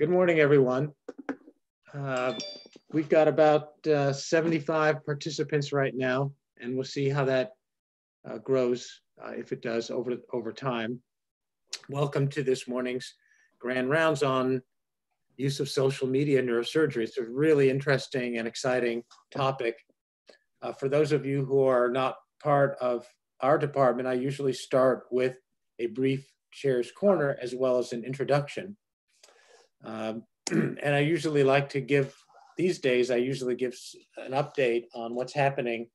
Good morning, everyone. Uh, we've got about uh, 75 participants right now, and we'll see how that uh, grows, uh, if it does, over, over time. Welcome to this morning's grand rounds on use of social media in neurosurgery. It's a really interesting and exciting topic. Uh, for those of you who are not part of our department, I usually start with a brief chair's corner as well as an introduction. Um, and I usually like to give, these days, I usually give an update on what's happening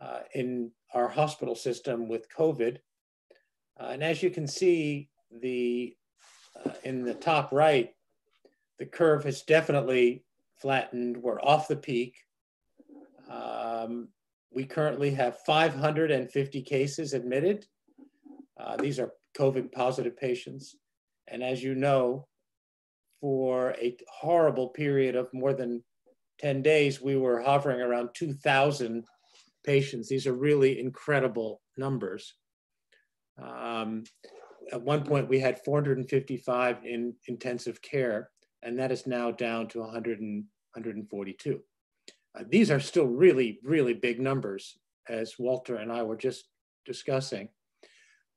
uh, in our hospital system with COVID. Uh, and as you can see, the uh, in the top right, the curve has definitely flattened. We're off the peak. Um, we currently have 550 cases admitted. Uh, these are COVID positive patients. And as you know, for a horrible period of more than 10 days, we were hovering around 2,000 patients. These are really incredible numbers. Um, at one point, we had 455 in intensive care, and that is now down to 100 and, 142. Uh, these are still really, really big numbers, as Walter and I were just discussing.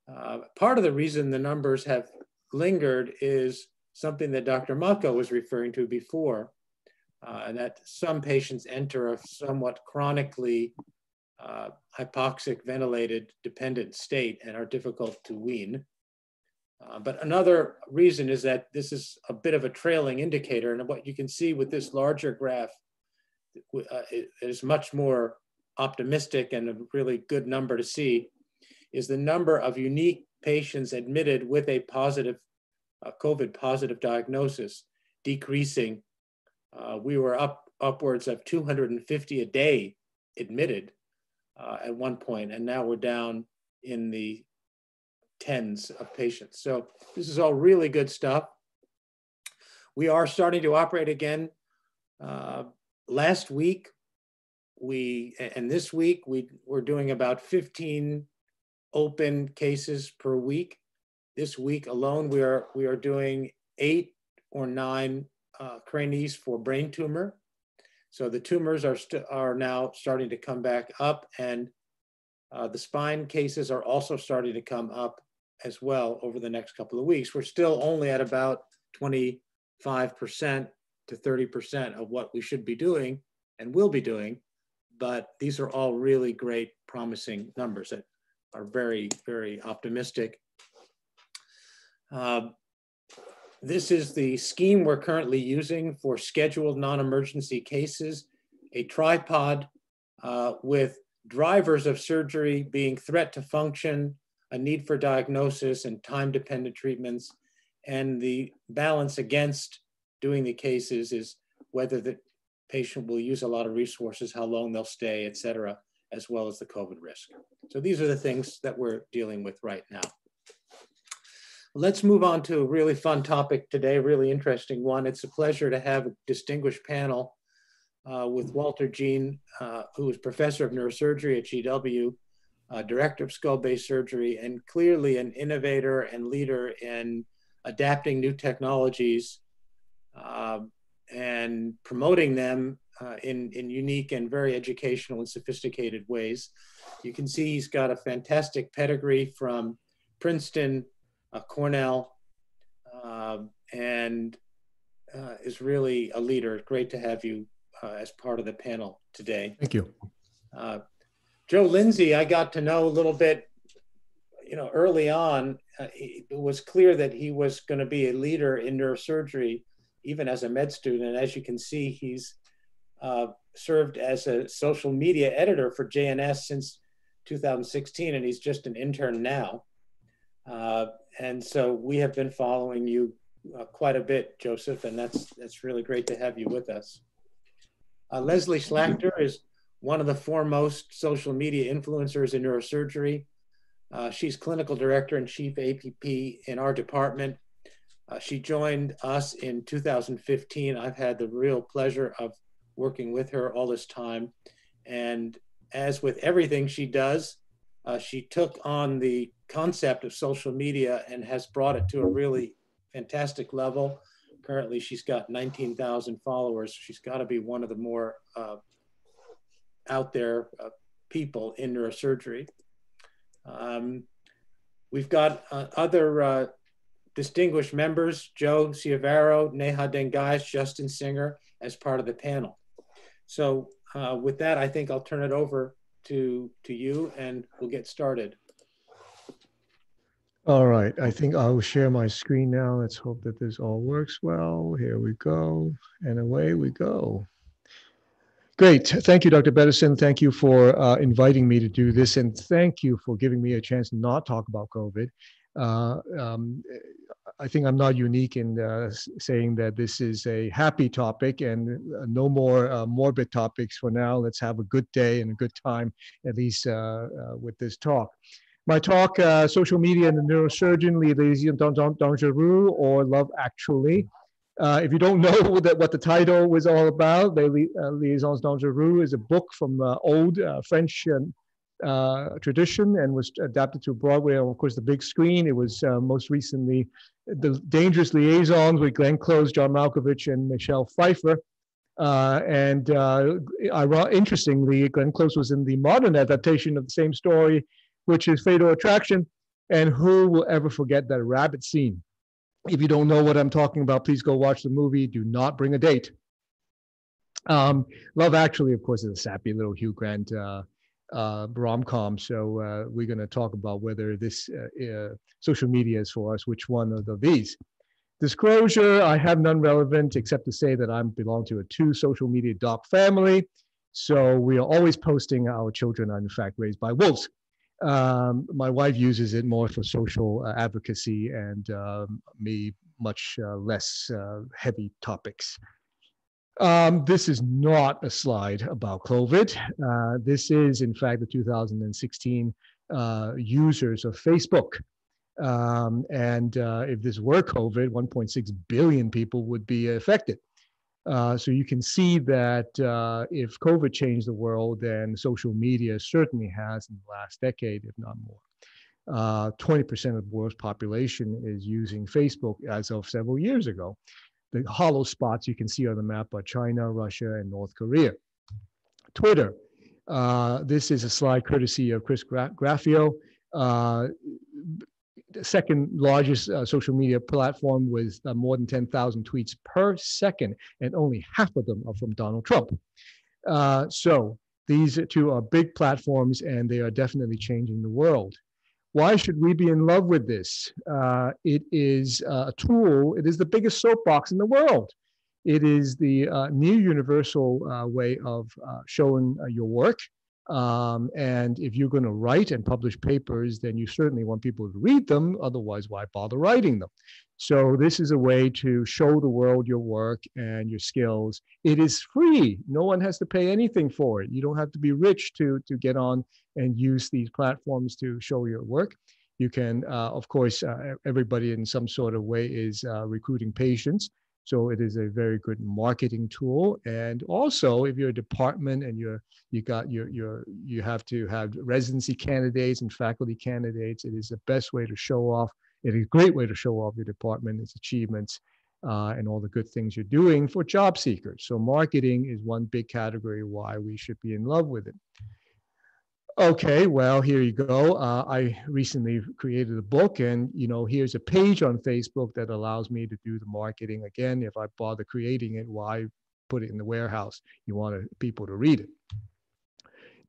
Uh, part of the reason the numbers have lingered is something that Dr. Mocco was referring to before, uh, and that some patients enter a somewhat chronically uh, hypoxic ventilated dependent state and are difficult to wean. Uh, but another reason is that this is a bit of a trailing indicator. And what you can see with this larger graph uh, is much more optimistic and a really good number to see is the number of unique patients admitted with a positive uh, COVID positive diagnosis decreasing. Uh, we were up upwards of 250 a day admitted uh, at one point, and now we're down in the tens of patients. So this is all really good stuff. We are starting to operate again. Uh, last week, we and this week we we're doing about 15 open cases per week. This week alone, we are, we are doing eight or nine uh, cranies for brain tumor. So the tumors are, are now starting to come back up and uh, the spine cases are also starting to come up as well over the next couple of weeks. We're still only at about 25% to 30% of what we should be doing and will be doing, but these are all really great promising numbers that are very, very optimistic. Uh, this is the scheme we're currently using for scheduled non-emergency cases, a tripod uh, with drivers of surgery being threat to function, a need for diagnosis and time-dependent treatments, and the balance against doing the cases is whether the patient will use a lot of resources, how long they'll stay, et cetera, as well as the COVID risk. So these are the things that we're dealing with right now. Let's move on to a really fun topic today, really interesting one. It's a pleasure to have a distinguished panel uh, with Walter Jean, uh, who is professor of neurosurgery at GW, uh, director of skull-base surgery, and clearly an innovator and leader in adapting new technologies um, and promoting them uh, in, in unique and very educational and sophisticated ways. You can see he's got a fantastic pedigree from Princeton, Cornell, um, and uh, is really a leader. Great to have you uh, as part of the panel today. Thank you. Uh, Joe Linzey, I got to know a little bit, you know, early on. Uh, it was clear that he was going to be a leader in neurosurgery, even as a med student. And as you can see, he's uh, served as a social media editor for JNS since 2016, and he's just an intern now. Uh, and so we have been following you uh, quite a bit, Joseph, and that's that's really great to have you with us. Uh, Leslie Schlacter is one of the foremost social media influencers in neurosurgery. Uh, she's clinical director and chief APP in our department. Uh, she joined us in 2015. I've had the real pleasure of working with her all this time. And as with everything she does, uh, she took on the concept of social media and has brought it to a really fantastic level. Currently, she's got 19,000 followers. She's got to be one of the more uh, out there uh, people in neurosurgery. Um, we've got uh, other uh, distinguished members, Joe Ciavaro, Neha Dangayach, Justin Singer, as part of the panel. So uh, with that, I think I'll turn it over to, to you and we'll get started. All right, I think I'll share my screen now. Let's hope that this all works well. Here we go, and away we go. Great. Thank you, Dr. Bederson. Thank you for uh, inviting me to do this, and thank you for giving me a chance to not talk about COVID. Uh, um, I think I'm not unique in uh, saying that this is a happy topic and uh, no more uh, morbid topics for now. Let's have a good day and a good time, at least uh, uh, with this talk. My talk, uh, Social Media and the Neurosurgeon, Liaison Dangereux, or Love Actually. if you don't know what the, what the title was all about, Liaisons Dangereux is a book from old French uh, tradition and was adapted to Broadway and of course the big screen. It was uh, most recently The Dangerous Liaisons with Glenn Close, John Malkovich, and Michelle Pfeiffer. Uh, and uh, interestingly, Glenn Close was in the modern adaptation of the same story, which is Fatal Attraction. And who will ever forget that rabbit scene? If you don't know what I'm talking about, please go watch the movie. Do not bring a date. Um, Love Actually, of course, is a sappy little Hugh Grant uh, uh, rom-com. So uh, we're going to talk about whether this uh, uh, social media is for us, which one of these. Disclosure, I have none relevant except to say that I belong to a two social media dog family. So we are always posting our children are in fact raised by wolves. Um, my wife uses it more for social uh, advocacy and um, me much uh, less heavy topics. Um, this is not a slide about COVID. Uh, this is, in fact, the 2016 uh, users of Facebook. Um, and uh, if this were COVID, 1.6 billion people would be affected. Uh, so you can see that uh, if COVID changed the world, then social media certainly has in the last decade, if not more. 20% uh, of the world's population is using Facebook as of several years ago the hollow spots you can see on the map are China, Russia, and North Korea. Twitter. Uh, this is a slide courtesy of Chris Gra Graffeo. Second largest uh, social media platform with uh, more than 10,000 tweets per second, and only half of them are from Donald Trump. Uh, so these two are big platforms, and they are definitely changing the world. Why should we be in love with this? Uh, it is uh, a tool, it is the biggest soapbox in the world. It is the uh, near universal way of showing your work. Um, and if you're going to write and publish papers, then you certainly want people to read them. Otherwise, why bother writing them? So this is a way to show the world your work and your skills. It is free. No one has to pay anything for it. You don't have to be rich to, to get on and use these platforms to show your work. You can, uh, of course, uh, everybody in some sort of way is uh, recruiting patients. So it is a very good marketing tool. And also, if you're a department and you're you got your your you have to have residency candidates and faculty candidates, it is the best way to show off it is a great way to show off your department, its achievements, uh, and all the good things you're doing for job seekers. So marketing is one big category why we should be in love with it. Okay, well, here you go. Uh, I recently created a book, and you know, here's a page on Facebook that allows me to do the marketing. Again, if I bother creating it, why put it in the warehouse? You want people to read it.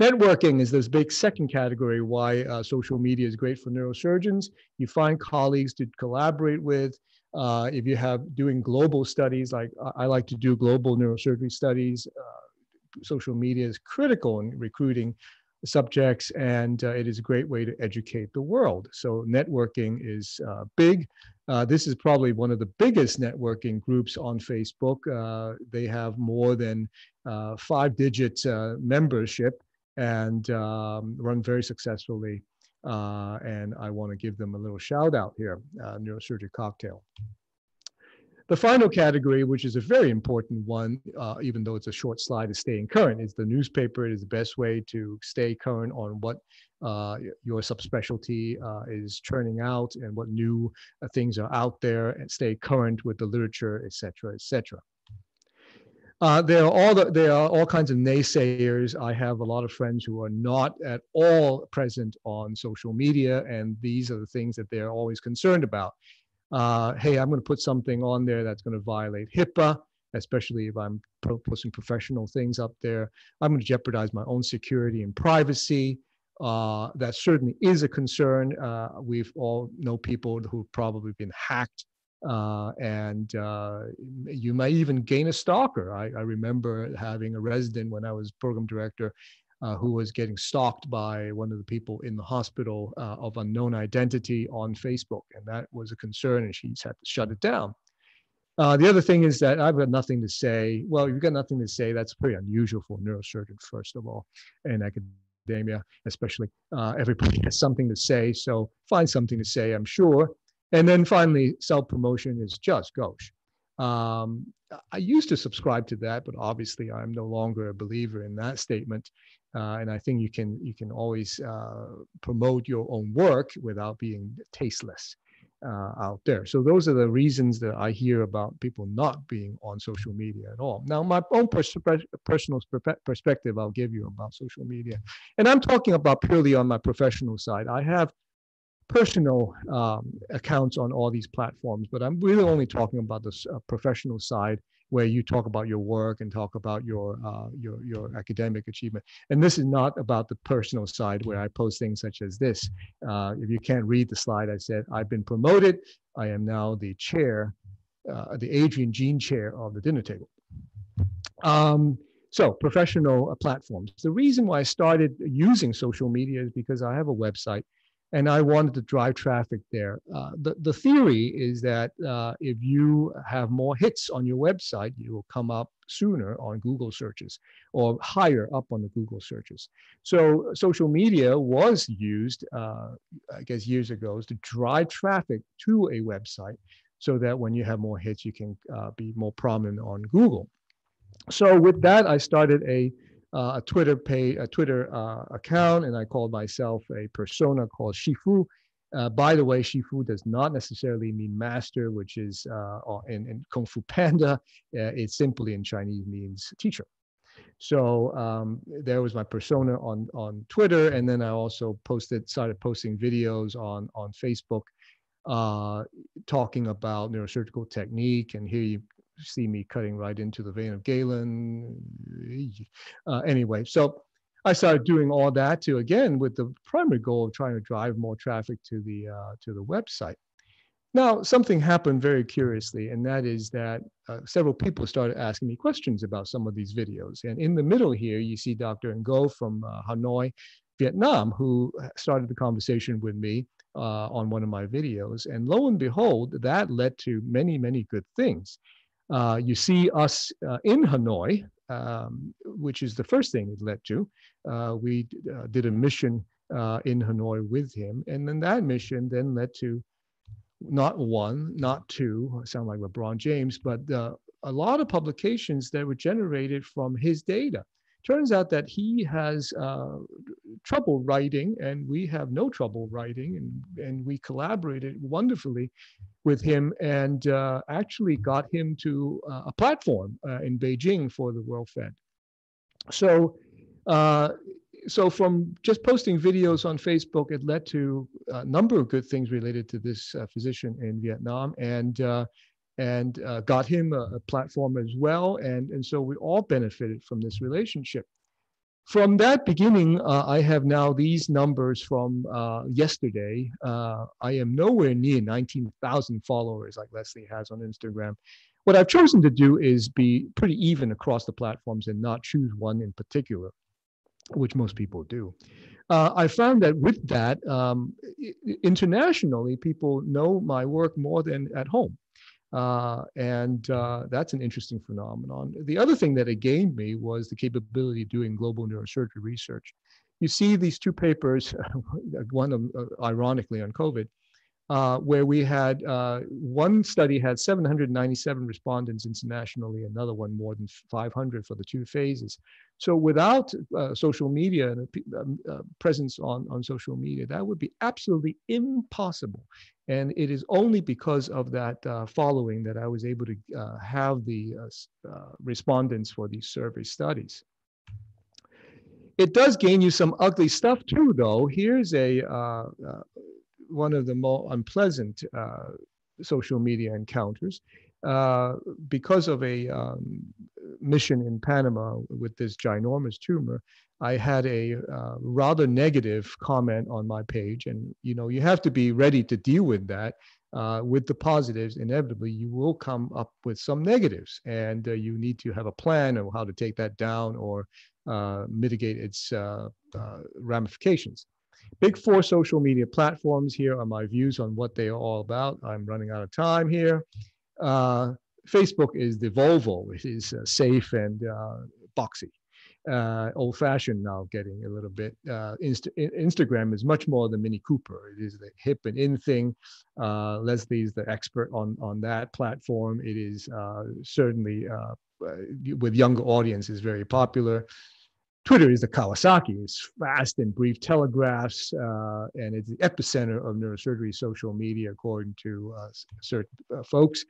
Networking is this big second category why uh, social media is great for neurosurgeons. You find colleagues to collaborate with. Uh, if you have doing global studies, like I like to do global neurosurgery studies, uh, social media is critical in recruiting subjects and uh, it is a great way to educate the world. So networking is uh, big. Uh, this is probably one of the biggest networking groups on Facebook. they have more than five digit membership and um, run very successfully. Uh, and I want to give them a little shout out here, uh, Neurosurgery Cocktail. The final category, which is a very important one, uh, even though it's a short slide, is staying current. Is the newspaper is the best way to stay current on what uh, your subspecialty uh, is churning out and what new uh, things are out there and stay current with the literature, et cetera, et cetera. Uh, there are all the, there are all kinds of naysayers. I have a lot of friends who are not at all present on social media, and these are the things that they're always concerned about. Uh, hey, I'm going to put something on there that's going to violate HIPAA, especially if I'm posting professional things up there. I'm going to jeopardize my own security and privacy. Uh, that certainly is a concern. Uh, we've all know people who've probably been hacked uh, and uh, you might even gain a stalker. I, I, remember having a resident when I was program director uh, who was getting stalked by one of the people in the hospital uh, of unknown identity on Facebook, and that was a concern, and she's had to shut it down. Uh, the other thing is that I've got nothing to say. Well, you've got nothing to say. That's pretty unusual for a neurosurgeon, first of all, and academia, especially. Uh, everybody has something to say, so find something to say, I'm sure. And then finally, self promotion is just gauche. Um, I used to subscribe to that, but obviously I'm no longer a believer in that statement. Uh, and I think you can you can always uh, promote your own work without being tasteless uh, out there. So those are the reasons that I hear about people not being on social media at all. Now, my own pers- personal perspective, I'll give you about social media, and I'm talking about purely on my professional side. I have personal um, accounts on all these platforms, but I'm really only talking about the uh, professional side where you talk about your work and talk about your, uh, your, your academic achievement. And this is not about the personal side where I post things such as this. Uh, if you can't read the slide, I said, I've been promoted. I am now the chair, uh, the Adrian Jean chair of the dinner table. Um, so professional uh, platforms. The reason why I started using social media is because I have a website and I wanted to drive traffic there. Uh, the, the theory is that uh, if you have more hits on your website, you will come up sooner on Google searches or higher up on the Google searches. So social media was used, uh, I guess years ago, to drive traffic to a website so that when you have more hits, you can uh, be more prominent on Google. So with that, I started a uh, a Twitter pay a Twitter uh, account, and I called myself a persona called Shifu. Uh, by the way, Shifu does not necessarily mean master, which is uh, in, in, Kung Fu Panda. Uh, it simply in Chinese means teacher. So um, there was my persona on on Twitter, and then I also posted started posting videos on on Facebook uh, talking about neurosurgical technique. And here you see me cutting right into the vein of Galen. Uh, anyway, so I started doing all that to again with the primary goal of trying to drive more traffic to the uh, to the website. Now, something happened very curiously, and that is that uh, several people started asking me questions about some of these videos. And in the middle here, you see Dr. Ngo from uh, Hanoi, Vietnam, who started the conversation with me uh, on one of my videos. And lo and behold, that led to many, many good things. Uh, you see us uh, in Hanoi, um, which is the first thing it led to. Uh, we uh, did a mission uh, in Hanoi with him, and then that mission then led to not one, not two, I sound like LeBron James, but a lot of publications that were generated from his data. Turns out that he has trouble writing, and we have no trouble writing, and, and we collaborated wonderfully with him and uh, actually got him to uh, a platform uh, in Beijing for the World Fed. So, uh, so from just posting videos on Facebook, it led to a number of good things related to this uh, physician in Vietnam, and uh, and got him a, a, platform as well. And and so we all benefited from this relationship. From that beginning, uh, I have now these numbers from uh, yesterday. Uh, I am nowhere near 19,000 followers like Leslie has on Instagram. What I've chosen to do is be pretty even across the platforms and not choose one in particular, which most people do. Uh, I found that with that, um, internationally, people know my work more than at home. Uh, and uh, that's an interesting phenomenon. The other thing that it gained me was the capability of doing global neurosurgery research. You see these two papers, one of, uh, ironically on COVID, uh, where we had uh, one study had 797 respondents internationally, another one more than 500 for the two phases. So without uh, social media and um, uh, presence on, on social media, that would be absolutely impossible. And it is only because of that uh, following that I was able to uh, have the respondents for these survey studies. It does gain you some ugly stuff too, though. Here's a uh, uh, one of the more unpleasant uh, social media encounters uh, because of a um, mission in Panama with this ginormous tumor. I had a uh, rather negative comment on my page, and you know you have to be ready to deal with that. Uh, with the positives, inevitably you will come up with some negatives, and uh, you need to have a plan of how to take that down or uh, mitigate its uh, ramifications. Big four social media platforms. Here are my views on what they are all about. I'm running out of time here. Facebook is the Volvo. It is safe and boxy uh, old fashioned now getting a little bit. Uh, Inst Instagram is much more the Mini Cooper. It is the hip and in thing. Uh, Leslie is the expert on, on that platform. It is uh, certainly uh, uh, with younger audience is very popular. Twitter is the Kawasaki. It's fast and brief telegraphs, and it's the epicenter of neurosurgery social media, according to certain folks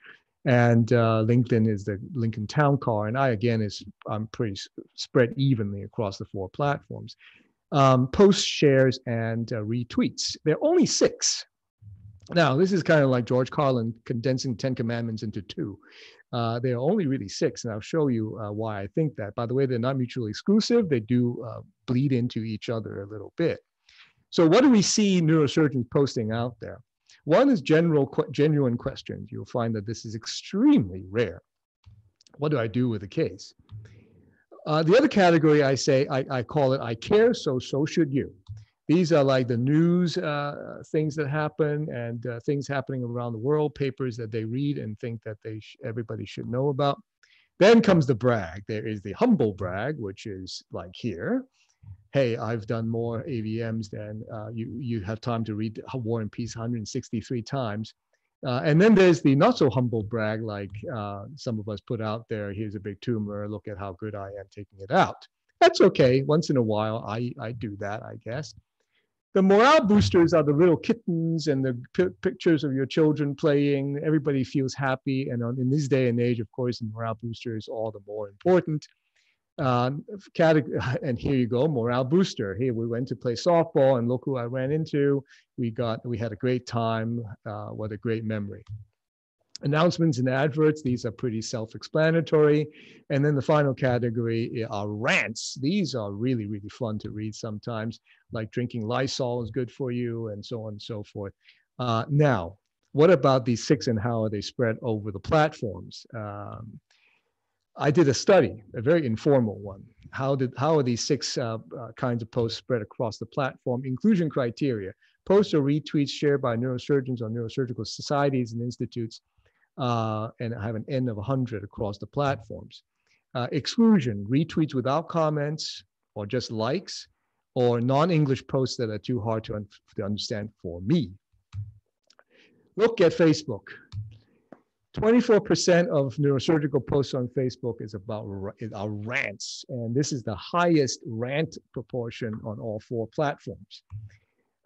and uh, LinkedIn is the Lincoln Town Car, and I again is I'm pretty spread evenly across the four platforms. Um, posts, shares, and uh, retweets. There are only six. Now this is kind of like George Carlin condensing Ten Commandments into two. Uh, there are only really six, and I'll show you uh, why I think that. By the way, they're not mutually exclusive; they do uh, bleed into each other a little bit. So, what do we see neurosurgeons posting out there? One is general, genuine questions. You'll find that this is extremely rare. What do I do with a case? Uh, the other category I say, I, I, call it I care, so so should you. These are like the news uh, things that happen and uh, things happening around the world, papers that they read and think that they sh everybody should know about. Then comes the brag. There is the humble brag, which is like here hey, I've done more AVMs than uh, you, you have time to read War and Peace 163 times. Uh, and then there's the not so humble brag, like uh, some of us put out there, here's a big tumor, look at how good I am taking it out. That's okay. Once in a while, I, I do that, I guess. The morale boosters are the little kittens and the pictures of your children playing. Everybody feels happy. And on, in this day and age, of course, the morale booster is all the more important category, and here you go, morale booster. Here we went to play softball, and look who I ran into. We got, we had a great time. Uh, what a great memory. Announcements and adverts, these are pretty self-explanatory. And then the final category are rants. These are really, really fun to read sometimes, like drinking Lysol is good for you, and so on and so forth. Uh, now, what about these six and how are they spread over the platforms? Um, I did a study, a very informal one. How did how are these six uh, uh, kinds of posts spread across the platform? Inclusion criteria: posts or retweets shared by neurosurgeons or neurosurgical societies and institutes, uh, and I have an N of 100 across the platforms. Uh, exclusion: retweets without comments or just likes, or non-English posts that are too hard to, un to understand for me. Look at Facebook. 24% of neurosurgical posts on Facebook is about are rants, and this is the highest rant proportion on all four platforms.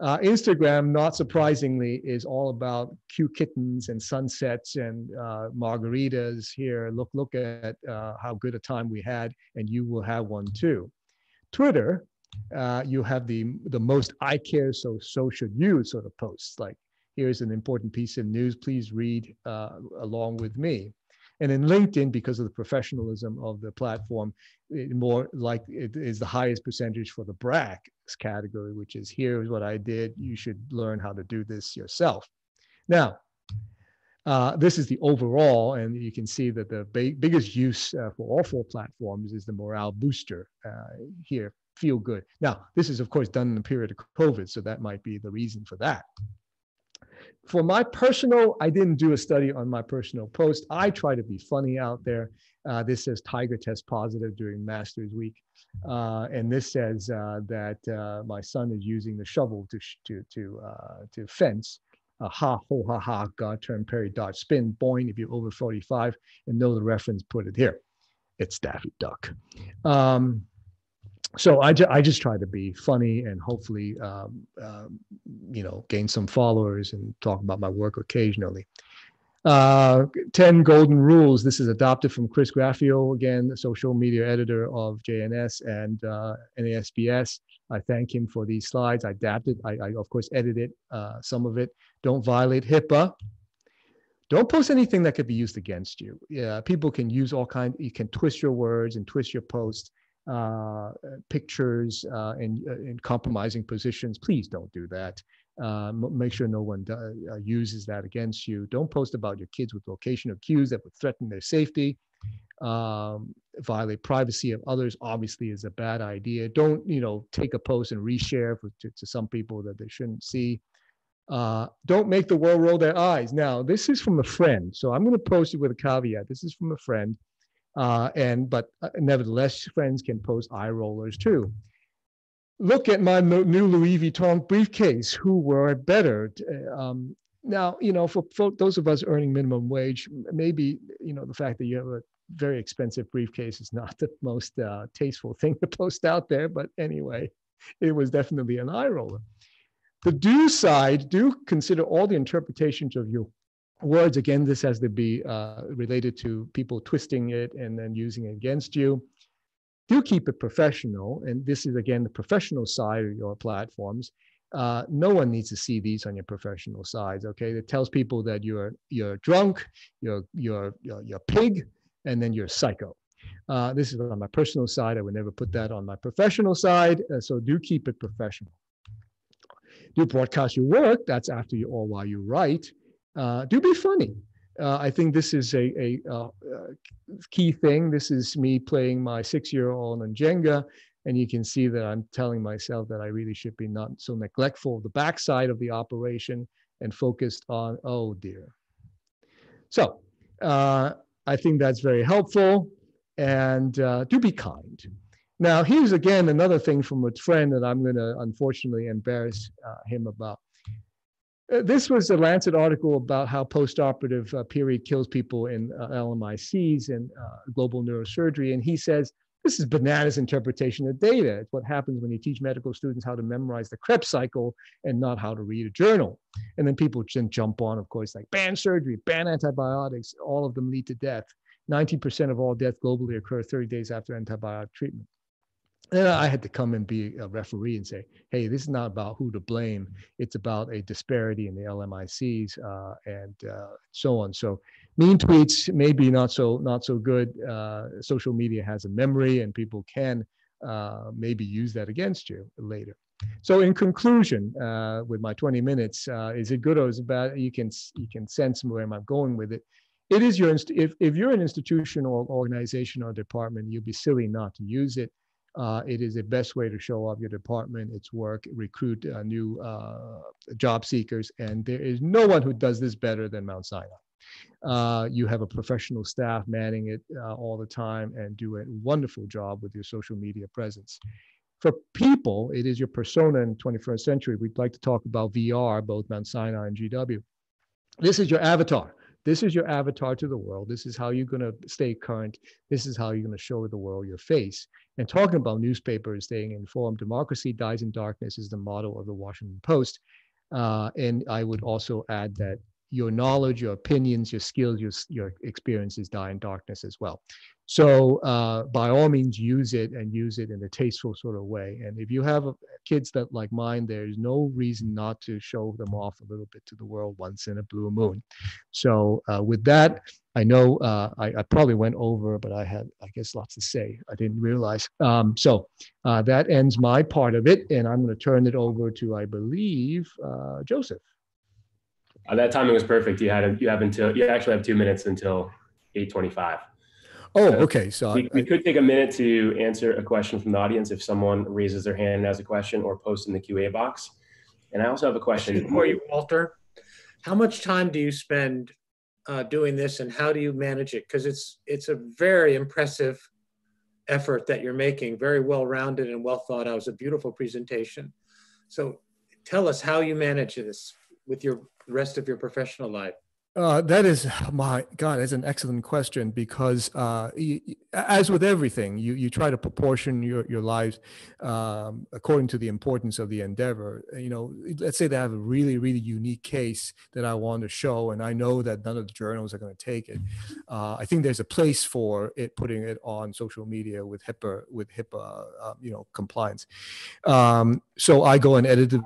Uh, Instagram, not surprisingly, is all about cute kittens and sunsets and uh, margaritas. Here, look look at uh, how good a time we had, and you will have one too. Twitter, uh, you have the the most I care, so so should you sort of posts like here's an important piece of news, please read uh, along with me. And in LinkedIn, because of the professionalism of the platform, it more like it is the highest percentage for the brag category, which is here's what I did. You should learn how to do this yourself. Now, uh, this is the overall, and you can see that the biggest use uh, for all four platforms is the morale booster uh, here, feel good. Now, this is of course done in the period of COVID, so that might be the reason for that for my personal, I didn't do a study on my personal post. I try to be funny out there. Uh, this says Tiger test positive during Masters Week, uh, and this says uh, that uh, my son is using the shovel to to to uh, to fence. uh, ha ho ha ha god turn Perry dodge spin boing if you're over 45 and know the reference put it here it's Daffy Duck um, so I, ju- I just try to be funny and hopefully um, um, you know gain some followers and talk about my work occasionally uh, 10 golden rules. This is adopted from Chris Graffeo, again, the social media editor of JNS and uh, NASBS. I thank him for these slides. I adapted, I, I of course edited uh, some of it. Don't violate HIPAA. Don't post anything that could be used against you. Yeah, people can use all kinds, you can twist your words and twist your posts, uh, pictures uh, and, and compromising positions. Please don't do that. Uh, make sure no one uh, uses that against you. Don't post about your kids with location cues that would threaten their safety. Um, violate privacy of others obviously is a bad idea. Don't you know take a post and reshare for, to, to some people that they shouldn't see. Uh, don't make the world roll their eyes. Now this is from a friend, so I'm going to post it with a caveat. This is from a friend, uh, and but uh, nevertheless, friends can post eye rollers too look at my new Louis Vuitton briefcase. Who were better? Um, now, you know, for, for, those of us earning minimum wage, maybe you know the fact that you have a very expensive briefcase is not the most uh, tasteful thing to post out there. But anyway, it was definitely an eye roller. The do side, do consider all the interpretations of your words. Again, this has to be uh, related to people twisting it and then using it against you do keep it professional, and this is again the professional side of your platforms. Uh, no one needs to see these on your professional sides. Okay, it tells people that you're you're drunk, you're you're you're, you're pig, and then you're psycho. Uh, this is on my personal side. I would never put that on my professional side. Uh, so do keep it professional. Do broadcast your work. That's after you or while you write. Uh, do be funny. Uh, I think this is a, a, a, uh, key thing. This is me playing my six-year-old on Jenga, and you can see that I'm telling myself that I really should be not so neglectful of the backside of the operation and focused on, oh dear. So uh, I think that's very helpful, and uh, do be kind. Now, here's again another thing from a friend that I'm going to unfortunately embarrass uh, him about. Uh, this was a Lancet article about how postoperative uh, period kills people in uh, LMICs and uh, global neurosurgery. And he says, this is bananas interpretation of data. It's what happens when you teach medical students how to memorize the Krebs cycle and not how to read a journal. And then people then jump on, of course, like ban surgery, ban antibiotics, all of them lead to death. 90% of all deaths globally occur 30 days after antibiotic treatment. And I had to come and be a referee and say, hey, this is not about who to blame. It's about a disparity in the LMICs uh, and uh, so on. So mean tweets maybe not so not so good. Uh, social media has a memory and people can uh, maybe use that against you later. So in conclusion, uh, with my 20 minutes, uh, is it good or is it bad? You can, you can sense where I'm going with it it is your if, if you're an institution or organization or department you'd be silly not to use it uh, it is the best way to show off your department, its work, recruit uh, new uh, job seekers, and there is no one who does this better than Mount Sinai. Uh, you have a professional staff manning it uh, all the time and do a wonderful job with your social media presence. For people, it is your persona in the 21st century. We'd like to talk about VR, both Mount Sinai and GW. This is your avatar. This is your avatar to the world. This is how you're going to stay current. This is how you're going to show the world your face. And talking about newspapers staying informed, democracy dies in darkness is the motto of the Washington Post. Uh, and I would also add that your knowledge, your opinions, your skills, your, your experiences die in darkness as well. So uh, by all means, use it and use it in a tasteful sort of way. And if you have kids that like mine, there's no reason not to show them off a little bit to the world once in a blue moon. So uh, with that, I know uh, I, I, probably went over, but I had, I guess, lots to say. I didn't realize. Um, so uh, that ends my part of it, and I'm going to turn it over to, I believe, uh, Joseph. Uh, that timing was perfect. You had a, you have until you actually have two minutes until 8:25. Oh, so okay. So we, I, we, could take a minute to answer a question from the audience if someone raises their hand and has a question or post in the QA box. And I also have a question for you, Walter. How much time do you spend uh, doing this, and how do you manage it? Because it's it's a very impressive effort that you're making, very well rounded and well thought out. It was a beautiful presentation. So tell us how you manage this with your rest of your professional life? Uh, that is my God. That's an excellent question because, uh, as with everything, you you try to proportion your your lives um, according to the importance of the endeavor. You know, let's say they have a really really unique case that I want to show, and I know that none of the journals are going to take it. Uh, I think there's a place for it putting it on social media with HIPAA with HIPAA uh, you know compliance. Um, so I go and edit the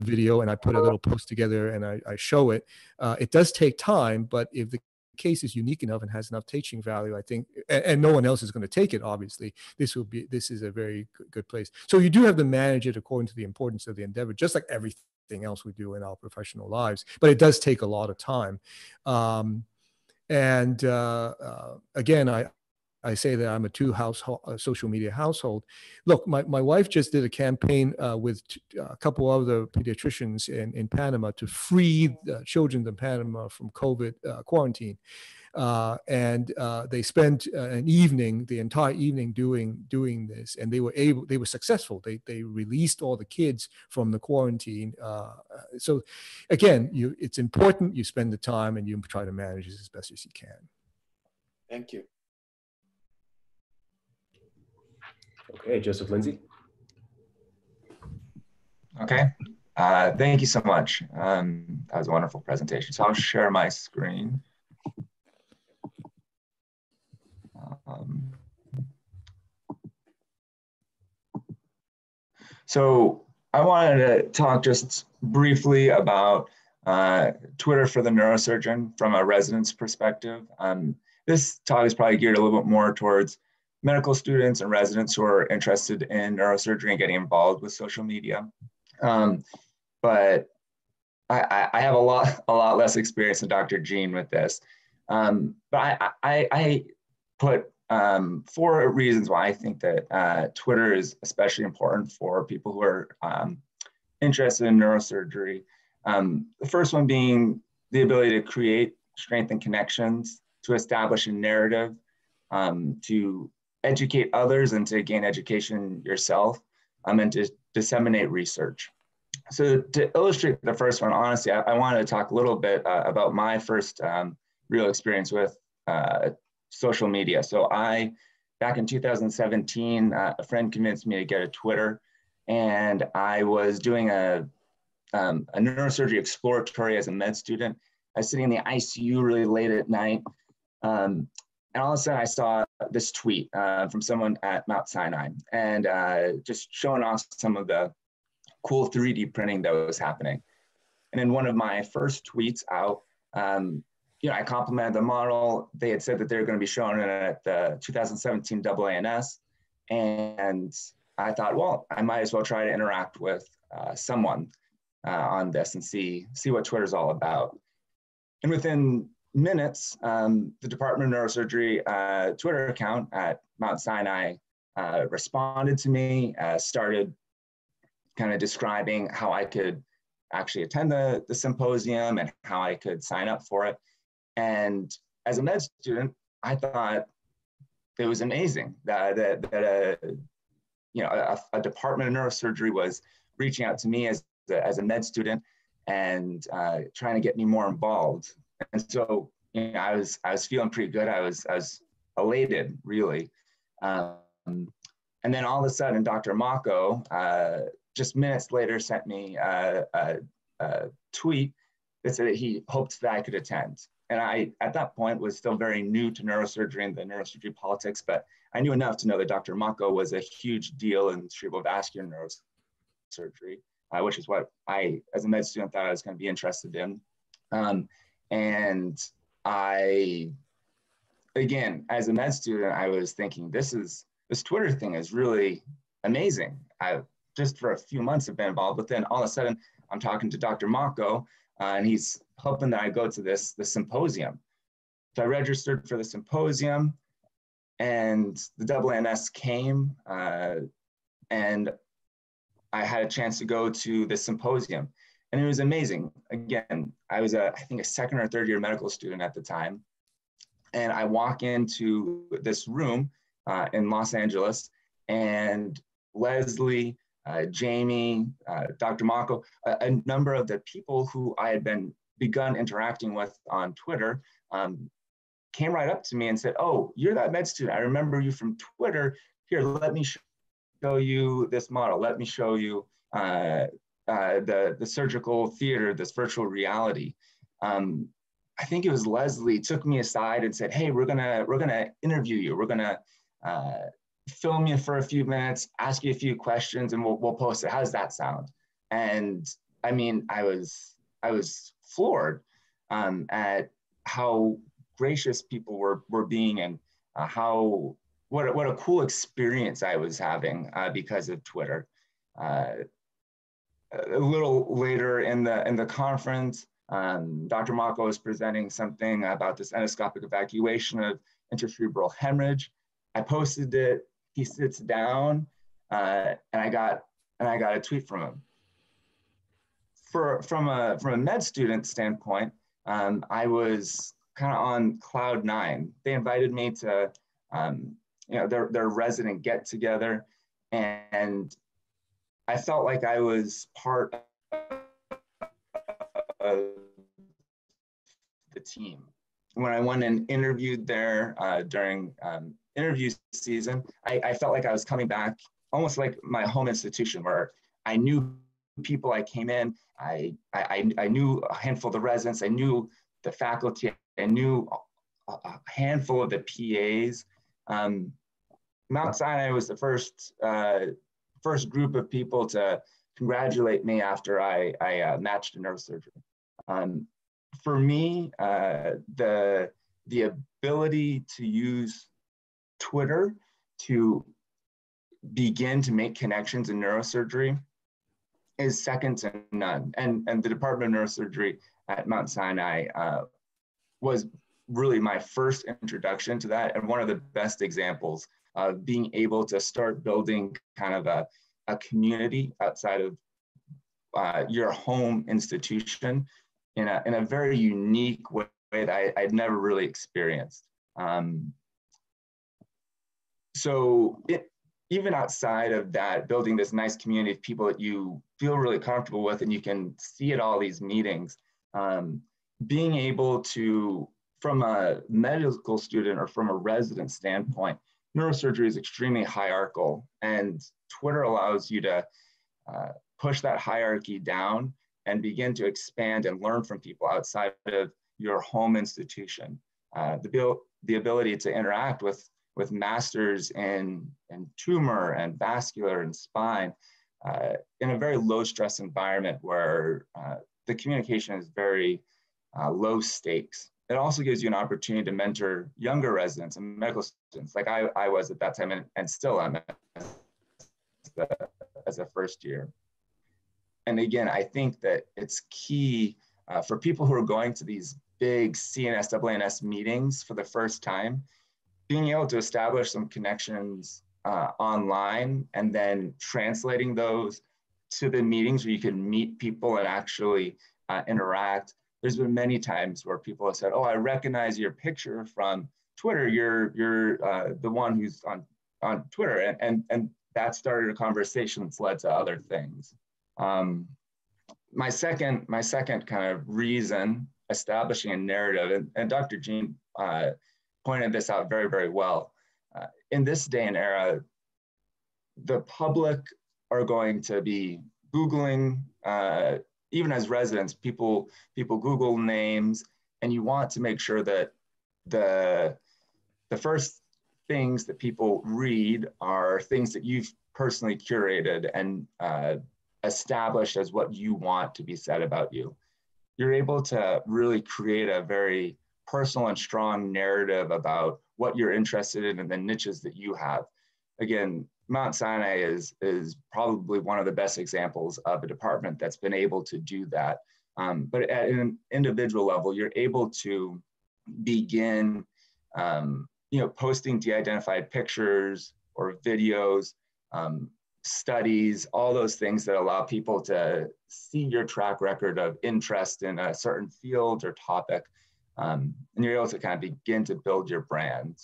video and I put a little post together and I, I show it. Uh, it does take time, but if the case is unique enough and has enough teaching value, I think, and, and no one else is going to take it. Obviously, this will be this is a very good, place. So you do have to manage it according to the importance of the endeavor, just like everything else we do in our professional lives. But it does take a lot of time. Um, and uh, uh, again, I, I say that I'm a two household, social media household. Look, my, my wife just did a campaign uh, with t- a couple of other pediatricians in, in Panama to free children in Panama from COVID uh, quarantine. Uh, and uh, they spent uh, an evening, the entire evening, doing doing this, and they were able, they were successful. They they released all the kids from the quarantine. Uh, so, again, you it's important you spend the time and you try to manage it as best as you can. Thank you. Okay, Joseph Linzey. Okay, uh, thank you so much. Um, that was a wonderful presentation. So I'll share my screen. Um, so I wanted to talk just briefly about uh, Twitter for the neurosurgeon from a resident's perspective. Um, this talk is probably geared a little bit more towards medical students and residents who are interested in neurosurgery and getting involved with social media. Um, but I, I, have a lot a lot less experience than Dr. Jean with this. Um, but I, I, I put um, four reasons why I think that uh, Twitter is especially important for people who are um, interested in neurosurgery. Um, the first one being the ability to create, strengthen connections, to establish a narrative, um, to educate others and to gain education yourself um, and to disseminate research. So to illustrate the first one, honestly, I, I wanted to talk a little bit uh, about my first um, real experience with uh, social media. So I, back in 2017, uh, a friend convinced me to get a Twitter and I was doing a, um, a neurosurgery exploratory as a med student. I was sitting in the ICU really late at night. Um, and all of a sudden, I saw this tweet uh, from someone at Mount Sinai and uh, just showing off some of the cool 3D printing that was happening. And in one of my first tweets out, um, you know, I complimented the model. They had said that they were going to be showing it at the 2017 AANS. And I thought, well, I might as well try to interact with uh, someone uh, on this and see, see what Twitter's all about. And within minutes, um, the Department of Neurosurgery uh, Twitter account at Mount Sinai uh, responded to me, uh, started kind of describing how I could actually attend the, the symposium and how I could sign up for it. And as a med student, I thought it was amazing that, that, that a, you know, a, a department of neurosurgery was reaching out to me as, as a med student and uh, trying to get me more involved and so you know, I was I was feeling pretty good. I was I was elated, really. Um, and then all of a sudden, Dr. Mocco, uh, just minutes later, sent me a, a, a, tweet that said that he hoped that I could attend. And I, at that point, was still very new to neurosurgery and the neurosurgery politics, but I knew enough to know that Dr. Mocco was a huge deal in cerebrovascular neurosurgery, uh, which is what I, as a med student, thought I was going to be interested in. Um, and I, again, as a med student, I was thinking this is this Twitter thing is really amazing. I just for a few months have been involved, but then all of a sudden I'm talking to Dr. Mocco, uh, and he's hoping that I go to this the symposium. So I registered for the symposium, and the AANS came, uh, and I had a chance to go to the symposium and it was amazing. Again, I was a, I think a second or third year medical student at the time. And I walk into this room uh, in Los Angeles and Leslie uh, Jamie, uh, Dr. Mocco, a, a, number of the people who I had been begun interacting with on Twitter um, came right up to me and said, oh, you're that med student. I remember you from Twitter. Here, let me show you this model. Let me show you uh, uh, the, the surgical theater, this virtual reality. Um, I think it was Leslie took me aside and said, "Hey, we're gonna we're gonna interview you. We're gonna uh, film you for a few minutes, ask you a few questions, and we'll we'll post it. How does that sound?" And I mean, I was I was floored um, at how gracious people were were being and uh, how what what a cool experience I was having uh, because of Twitter. A little later in the in the conference, um, Dr. Mocco is presenting something about this endoscopic evacuation of intracerebral hemorrhage. I posted it. He sits down, uh, and I got and I got a tweet from him. For from a from a med student standpoint, um, I was kind of on cloud nine. They invited me to, um, you know, their their resident get together, and I felt like I was part of the team. When I went and interviewed there uh, during um, interview season, I, I felt like I was coming back almost like my home institution where I knew people I came in, I, I, I knew a handful of the residents, I knew the faculty, I knew a, handful of the PAs. Um, Mount Sinai was the first uh, first group of people to congratulate me after I, I uh, matched a neurosurgery. Um, for me, uh, the, the ability to use Twitter to begin to make connections in neurosurgery is second to none. And, and the Department of Neurosurgery at Mount Sinai uh, was really my first introduction to that and one of the best examples of being able to start building kind of a, a community outside of uh, your home institution in a, in a very unique way that I, I'd never really experienced. Um, so it, even outside of that, building this nice community of people that you feel really comfortable with and you can see at all these meetings, um, being able to, from a medical student or from a resident standpoint, neurosurgery is extremely hierarchical and Twitter allows you to uh, push that hierarchy down and begin to expand and learn from people outside of your home institution. Uh, the, the ability to interact with, with masters in, in tumor and vascular and spine uh, in a very low stress environment where uh, the communication is very uh, low stakes. It also gives you an opportunity to mentor younger residents and medical students, like I, I was at that time and, and still am as a, as a first year. And again, I think that it's key uh, for people who are going to these big CNS AANS meetings for the first time, being able to establish some connections uh, online and then translating those to the meetings where you can meet people and actually uh, interact. There's been many times where people have said, "Oh, I recognize your picture from Twitter. You're you're uh, the one who's on on Twitter," and and and that started a conversation that's led to other things. Um, my second, my second kind of reason establishing a narrative, and, and Dr. Jean uh, pointed this out very, very well. Uh, in this day and era, the public are going to be Googling, uh, even as residents, people, people Google names, and you want to make sure that the, the first things that people read are things that you've personally curated and uh, established as what you want to be said about you. You're able to really create a very personal and strong narrative about what you're interested in and the niches that you have. Again, Mount Sinai is, is probably one of the best examples of a department that's been able to do that. Um, but at an individual level, you're able to begin um, you know, posting de-identified pictures or videos, um, studies, all those things that allow people to see your track record of interest in a certain field or topic. Um, and you're able to kind of begin to build your brand.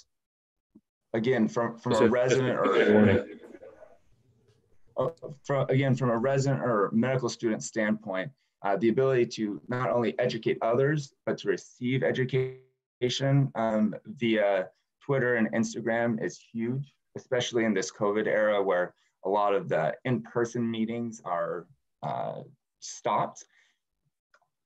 Again, from, from a resident or uh, from, again, from a resident or medical student standpoint, uh, the ability to not only educate others, but to receive education um, via Twitter and Instagram is huge, especially in this COVID era where a lot of the in-person meetings are uh, stopped.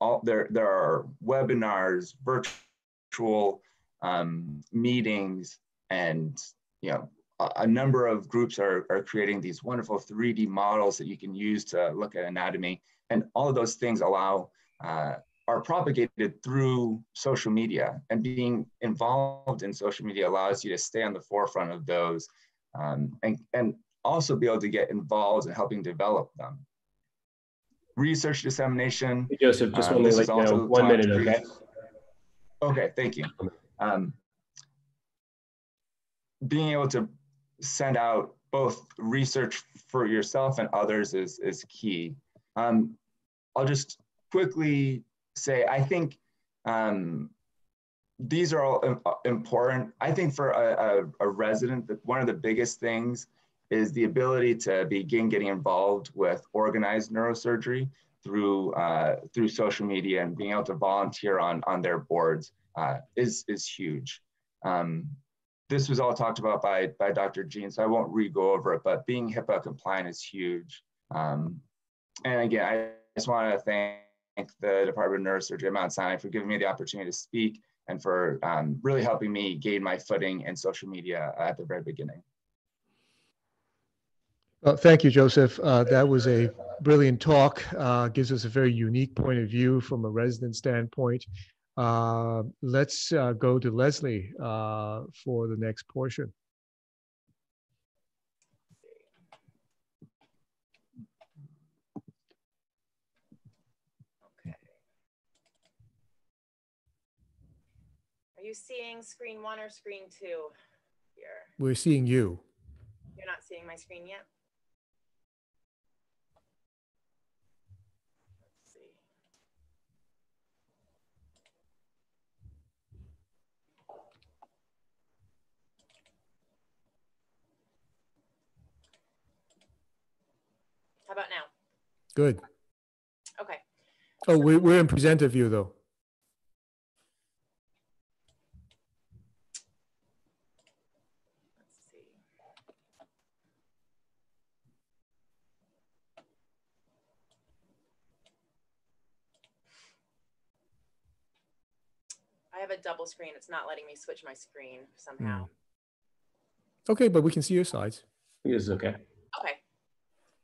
All, there, there are webinars, virtual um, meetings, and you know a, a number of groups are, are creating these wonderful 3D models that you can use to look at anatomy. And all of those things allow uh, are propagated through social media and being involved in social media allows you to stay on the forefront of those um, and, and also be able to get involved in helping develop them. Research dissemination. Hey, Joseph, just uh, want to let you know, one minute, okay? Okay, thank you. Um, being able to send out both research for yourself and others is, is key. Um, I'll just quickly say, I think um, these are all uh, important. I think for a, a, a resident, one of the biggest things is the ability to begin getting involved with organized neurosurgery through uh, through social media and being able to volunteer on on their boards uh, is is huge. Um, this was all talked about by by Dr. Jean, so I won't re-go over it. But being HIPAA compliant is huge. Um, and again, I just want to thank the Department of Neurosurgery at Mount Sinai for giving me the opportunity to speak and for um, really helping me gain my footing in social media at the very beginning. Well, thank you, Joseph. Uh, that was a brilliant talk. Uh, gives us a very unique point of view from a resident standpoint. Uh, let's uh, go to Leslie uh, for the next portion. Okay. Are you seeing screen one or screen two here? We're seeing you. You're not seeing my screen yet? Let's see. How about now? Good. Okay. Oh, we're, we're in presenter view though. Let's see. I have a double screen. It's not letting me switch my screen somehow. Mm. Okay, but we can see your slides. It is okay. Okay.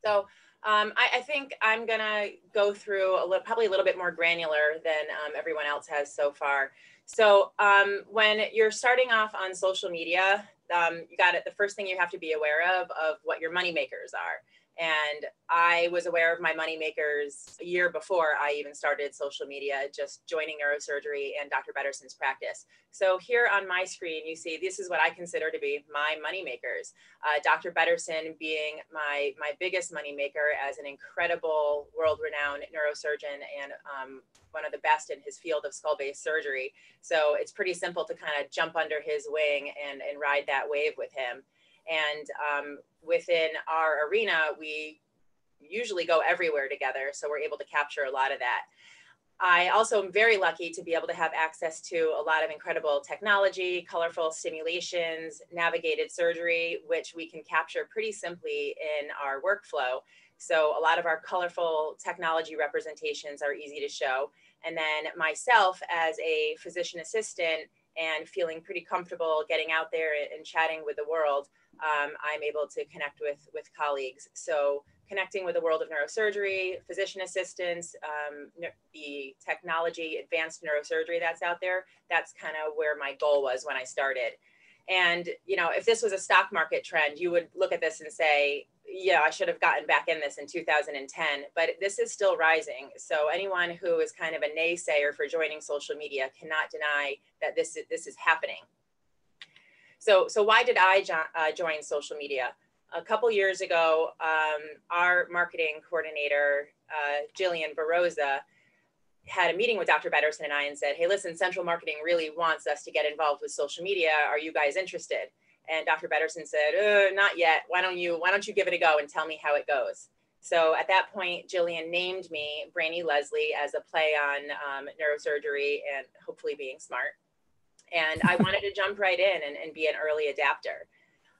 So um, I, I, think I'm gonna go through a little, probably a little bit more granular than um, everyone else has so far. So um, when you're starting off on social media, um, you got it. The first thing you have to be aware of of what your money makers are. And I was aware of my moneymakers a year before I even started social media, just joining neurosurgery and Dr. Bederson's practice. So here on my screen, you see this is what I consider to be my moneymakers. Uh, Dr. Bederson being my, my biggest moneymaker as an incredible world-renowned neurosurgeon and um, one of the best in his field of skull-based surgery. So it's pretty simple to kind of jump under his wing and, and ride that wave with him. And um, within our arena, we usually go everywhere together. So we're able to capture a lot of that. I also am very lucky to be able to have access to a lot of incredible technology, colorful stimulations, navigated surgery, which we can capture pretty simply in our workflow. So a lot of our colorful technology representations are easy to show. And then myself as a physician assistant and feeling pretty comfortable getting out there and chatting with the world, um, I'm able to connect with, with colleagues. So connecting with the world of neurosurgery, physician assistants, um, the technology, advanced neurosurgery that's out there, that's kind of where my goal was when I started. And, you know, if this was a stock market trend, you would look at this and say, yeah, I should have gotten back in this in 2010, but this is still rising. So anyone who is kind of a naysayer for joining social media cannot deny that this is, this is happening. So, so why did I jo uh, join social media? A couple years ago, um, our marketing coordinator, uh, Jillian Baroza, had a meeting with Dr. Bederson and I and said, hey, listen, central marketing really wants us to get involved with social media. Are you guys interested? And Dr. Bederson said, uh, not yet. Why don't you, why don't you give it a go and tell me how it goes? So at that point, Jillian named me Brainy Leslie as a play on um, neurosurgery and hopefully being smart. And I wanted to jump right in and, and be an early adapter.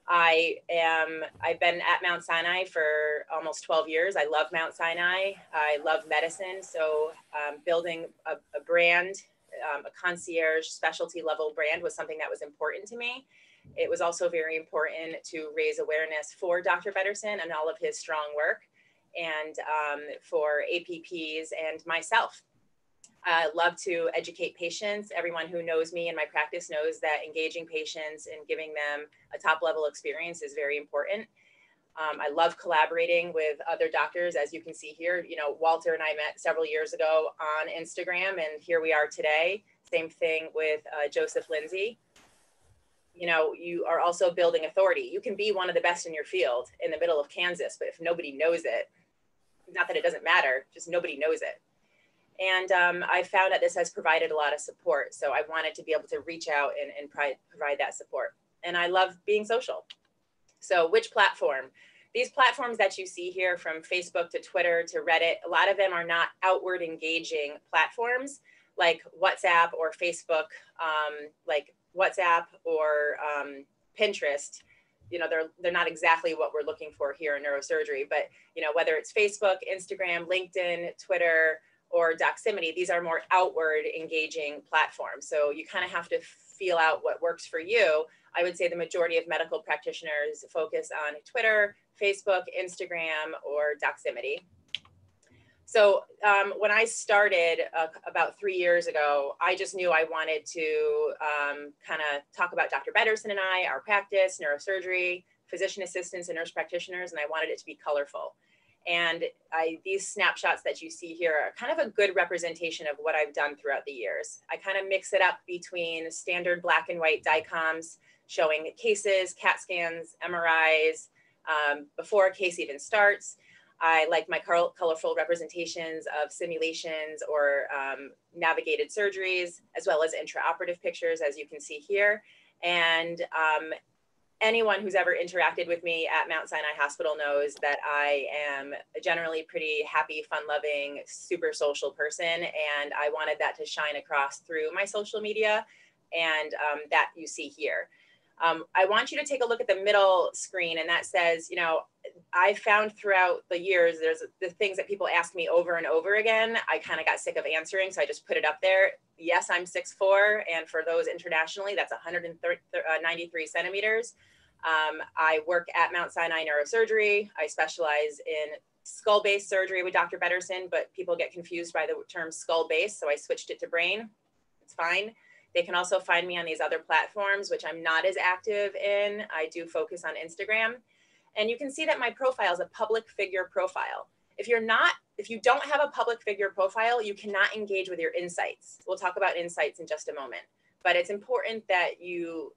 I am, I've been at Mount Sinai for almost 12 years. I love Mount Sinai. I love medicine. So um, building a, a brand, um, a concierge specialty level brand was something that was important to me. It was also very important to raise awareness for Dr. Bederson and all of his strong work and um, for APPs and myself. I love to educate patients. Everyone who knows me in my practice knows that engaging patients and giving them a top level experience is very important. Um, I love collaborating with other doctors. As you can see here, you know, Walter and I met several years ago on Instagram, and here we are today. Same thing with uh, Joseph Linzey. You know, you are also building authority. You can be one of the best in your field in the middle of Kansas, but if nobody knows it, not that it doesn't matter, just nobody knows it. And um, I found that this has provided a lot of support. So I wanted to be able to reach out and, and provide that support. And I love being social. So which platform? These platforms that you see here from Facebook to Twitter to Reddit, a lot of them are not outward engaging platforms like WhatsApp or Facebook, um, like WhatsApp or um, Pinterest you know they're they're not exactly what we're looking for here in neurosurgery but you know whether it's facebook instagram linkedin twitter or doximity these are more outward engaging platforms so you kind of have to feel out what works for you i would say the majority of medical practitioners focus on twitter facebook instagram or doximity so um, when I started uh, about three years ago, I just knew I wanted to um, kind of talk about Dr. Bederson and I, our practice, neurosurgery, physician assistants, and nurse practitioners, and I wanted it to be colorful. And I, these snapshots that you see here are kind of a good representation of what I've done throughout the years. I kind of mix it up between standard black and white DICOMs showing cases, CAT scans, MRIs, um, before a case even starts, I like my colorful representations of simulations or um, navigated surgeries, as well as intraoperative pictures, as you can see here. And um, anyone who's ever interacted with me at Mount Sinai Hospital knows that I am a generally pretty happy, fun-loving, super social person, and I wanted that to shine across through my social media, and um, that you see here. Um, I want you to take a look at the middle screen and that says, you know, I found throughout the years, there's the things that people ask me over and over again. I kind of got sick of answering, so I just put it up there. Yes, I'm 6'4", and for those internationally, that's 193 uh, centimeters. Um, I work at Mount Sinai Neurosurgery. I specialize in skull-based surgery with Dr. Bederson, but people get confused by the term skull-based, so I switched it to brain. It's fine. They can also find me on these other platforms, which I'm not as active in. I do focus on Instagram. And you can see that my profile is a public figure profile. If you're not, if you don't have a public figure profile, you cannot engage with your insights. We'll talk about insights in just a moment. But it's important that you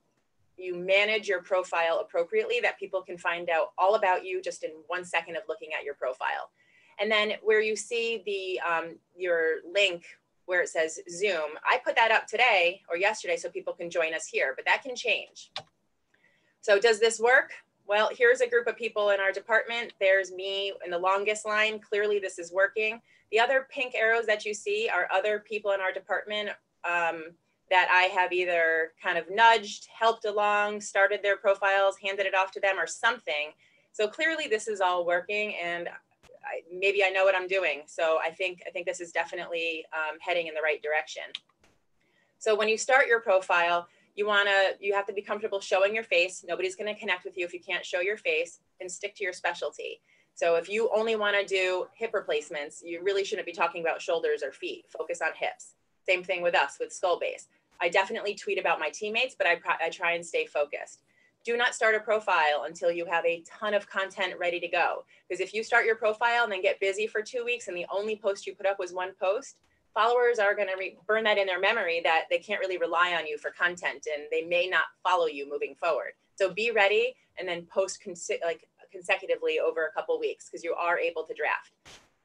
you manage your profile appropriately that people can find out all about you just in one second of looking at your profile. And then where you see the um, your link where it says Zoom. I put that up today or yesterday so people can join us here, but that can change. So does this work? Well, here's a group of people in our department. There's me in the longest line. Clearly this is working. The other pink arrows that you see are other people in our department um, that I have either kind of nudged, helped along, started their profiles, handed it off to them or something. So clearly this is all working and I, maybe I know what I'm doing. So I think I think this is definitely um, heading in the right direction. So when you start your profile, you want to you have to be comfortable showing your face. Nobody's going to connect with you if you can't show your face and stick to your specialty. So if you only want to do hip replacements, you really shouldn't be talking about shoulders or feet. Focus on hips. Same thing with us with skull base. I definitely tweet about my teammates, but I, I try and stay focused do not start a profile until you have a ton of content ready to go. Because if you start your profile and then get busy for two weeks and the only post you put up was one post, followers are going to burn that in their memory that they can't really rely on you for content and they may not follow you moving forward. So be ready and then post like consecutively over a couple weeks because you are able to draft.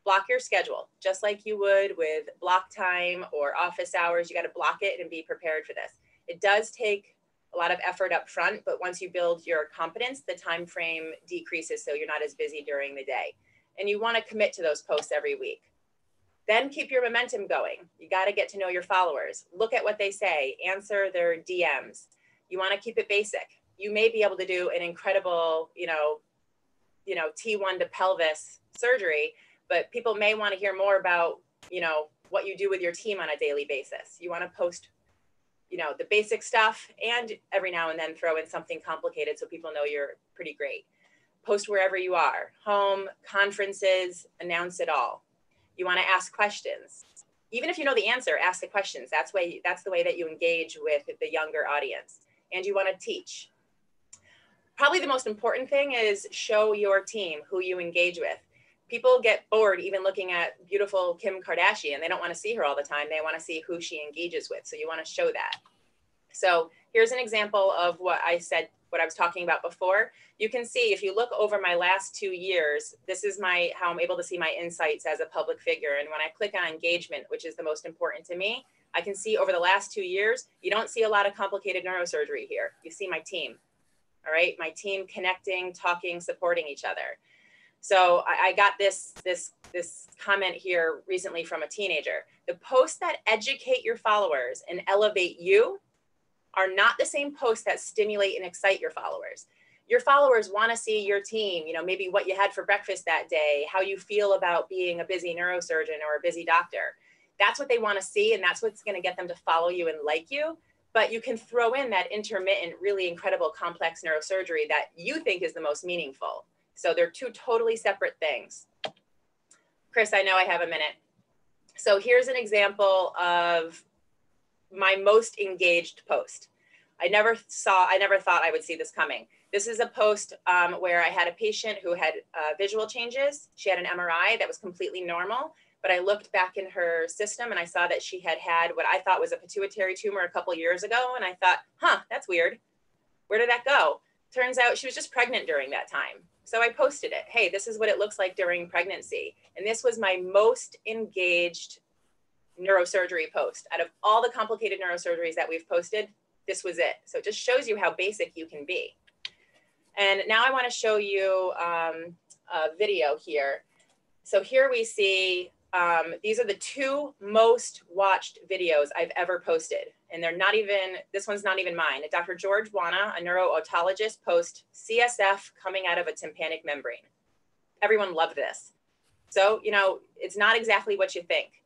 Block your schedule just like you would with block time or office hours. You got to block it and be prepared for this. It does take a lot of effort up front, but once you build your competence, the time frame decreases so you're not as busy during the day. And you want to commit to those posts every week. Then keep your momentum going. You got to get to know your followers. Look at what they say, answer their DMs. You want to keep it basic. You may be able to do an incredible, you know, you know, T1 to pelvis surgery, but people may want to hear more about, you know, what you do with your team on a daily basis. You want to post, you know, the basic stuff and every now and then throw in something complicated so people know you're pretty great. Post wherever you are, home, conferences, announce it all. You want to ask questions. Even if you know the answer, ask the questions. That's way that's the way that you engage with the younger audience. And you want to teach. Probably the most important thing is show your team who you engage with people get bored even looking at beautiful Kim Kardashian. They don't want to see her all the time. They want to see who she engages with. So you want to show that. So here's an example of what I said, what I was talking about before. You can see if you look over my last two years, this is my how I'm able to see my insights as a public figure. And when I click on engagement, which is the most important to me, I can see over the last two years, you don't see a lot of complicated neurosurgery here. You see my team. All right, my team connecting, talking, supporting each other. So I, I got this this this comment here recently from a teenager. The posts that educate your followers and elevate you are not the same posts that stimulate and excite your followers. Your followers want to see your team, you know, maybe what you had for breakfast that day, how you feel about being a busy neurosurgeon or a busy doctor. That's what they want to see, and that's what's going to get them to follow you and like you. But you can throw in that intermittent, really incredible, complex neurosurgery that you think is the most meaningful. So they're two totally separate things. Chris, I know I have a minute. So here's an example of my most engaged post. I never saw, I never thought I would see this coming. This is a post um, where I had a patient who had uh, visual changes. She had an MRI that was completely normal, but I looked back in her system and I saw that she had had what I thought was a pituitary tumor a couple years ago. And I thought, huh, that's weird. Where did that go? Turns out she was just pregnant during that time. So I posted it. Hey, this is what it looks like during pregnancy. And this was my most engaged neurosurgery post. Out of all the complicated neurosurgeries that we've posted, this was it. So it just shows you how basic you can be. And now I want to show you um, a video here. So here we see um, these are the two most watched videos I've ever posted. And they're not even, this one's not even mine. Dr. George Wanna, a neuro-otologist, post CSF coming out of a tympanic membrane. Everyone loved this. So, you know, it's not exactly what you think.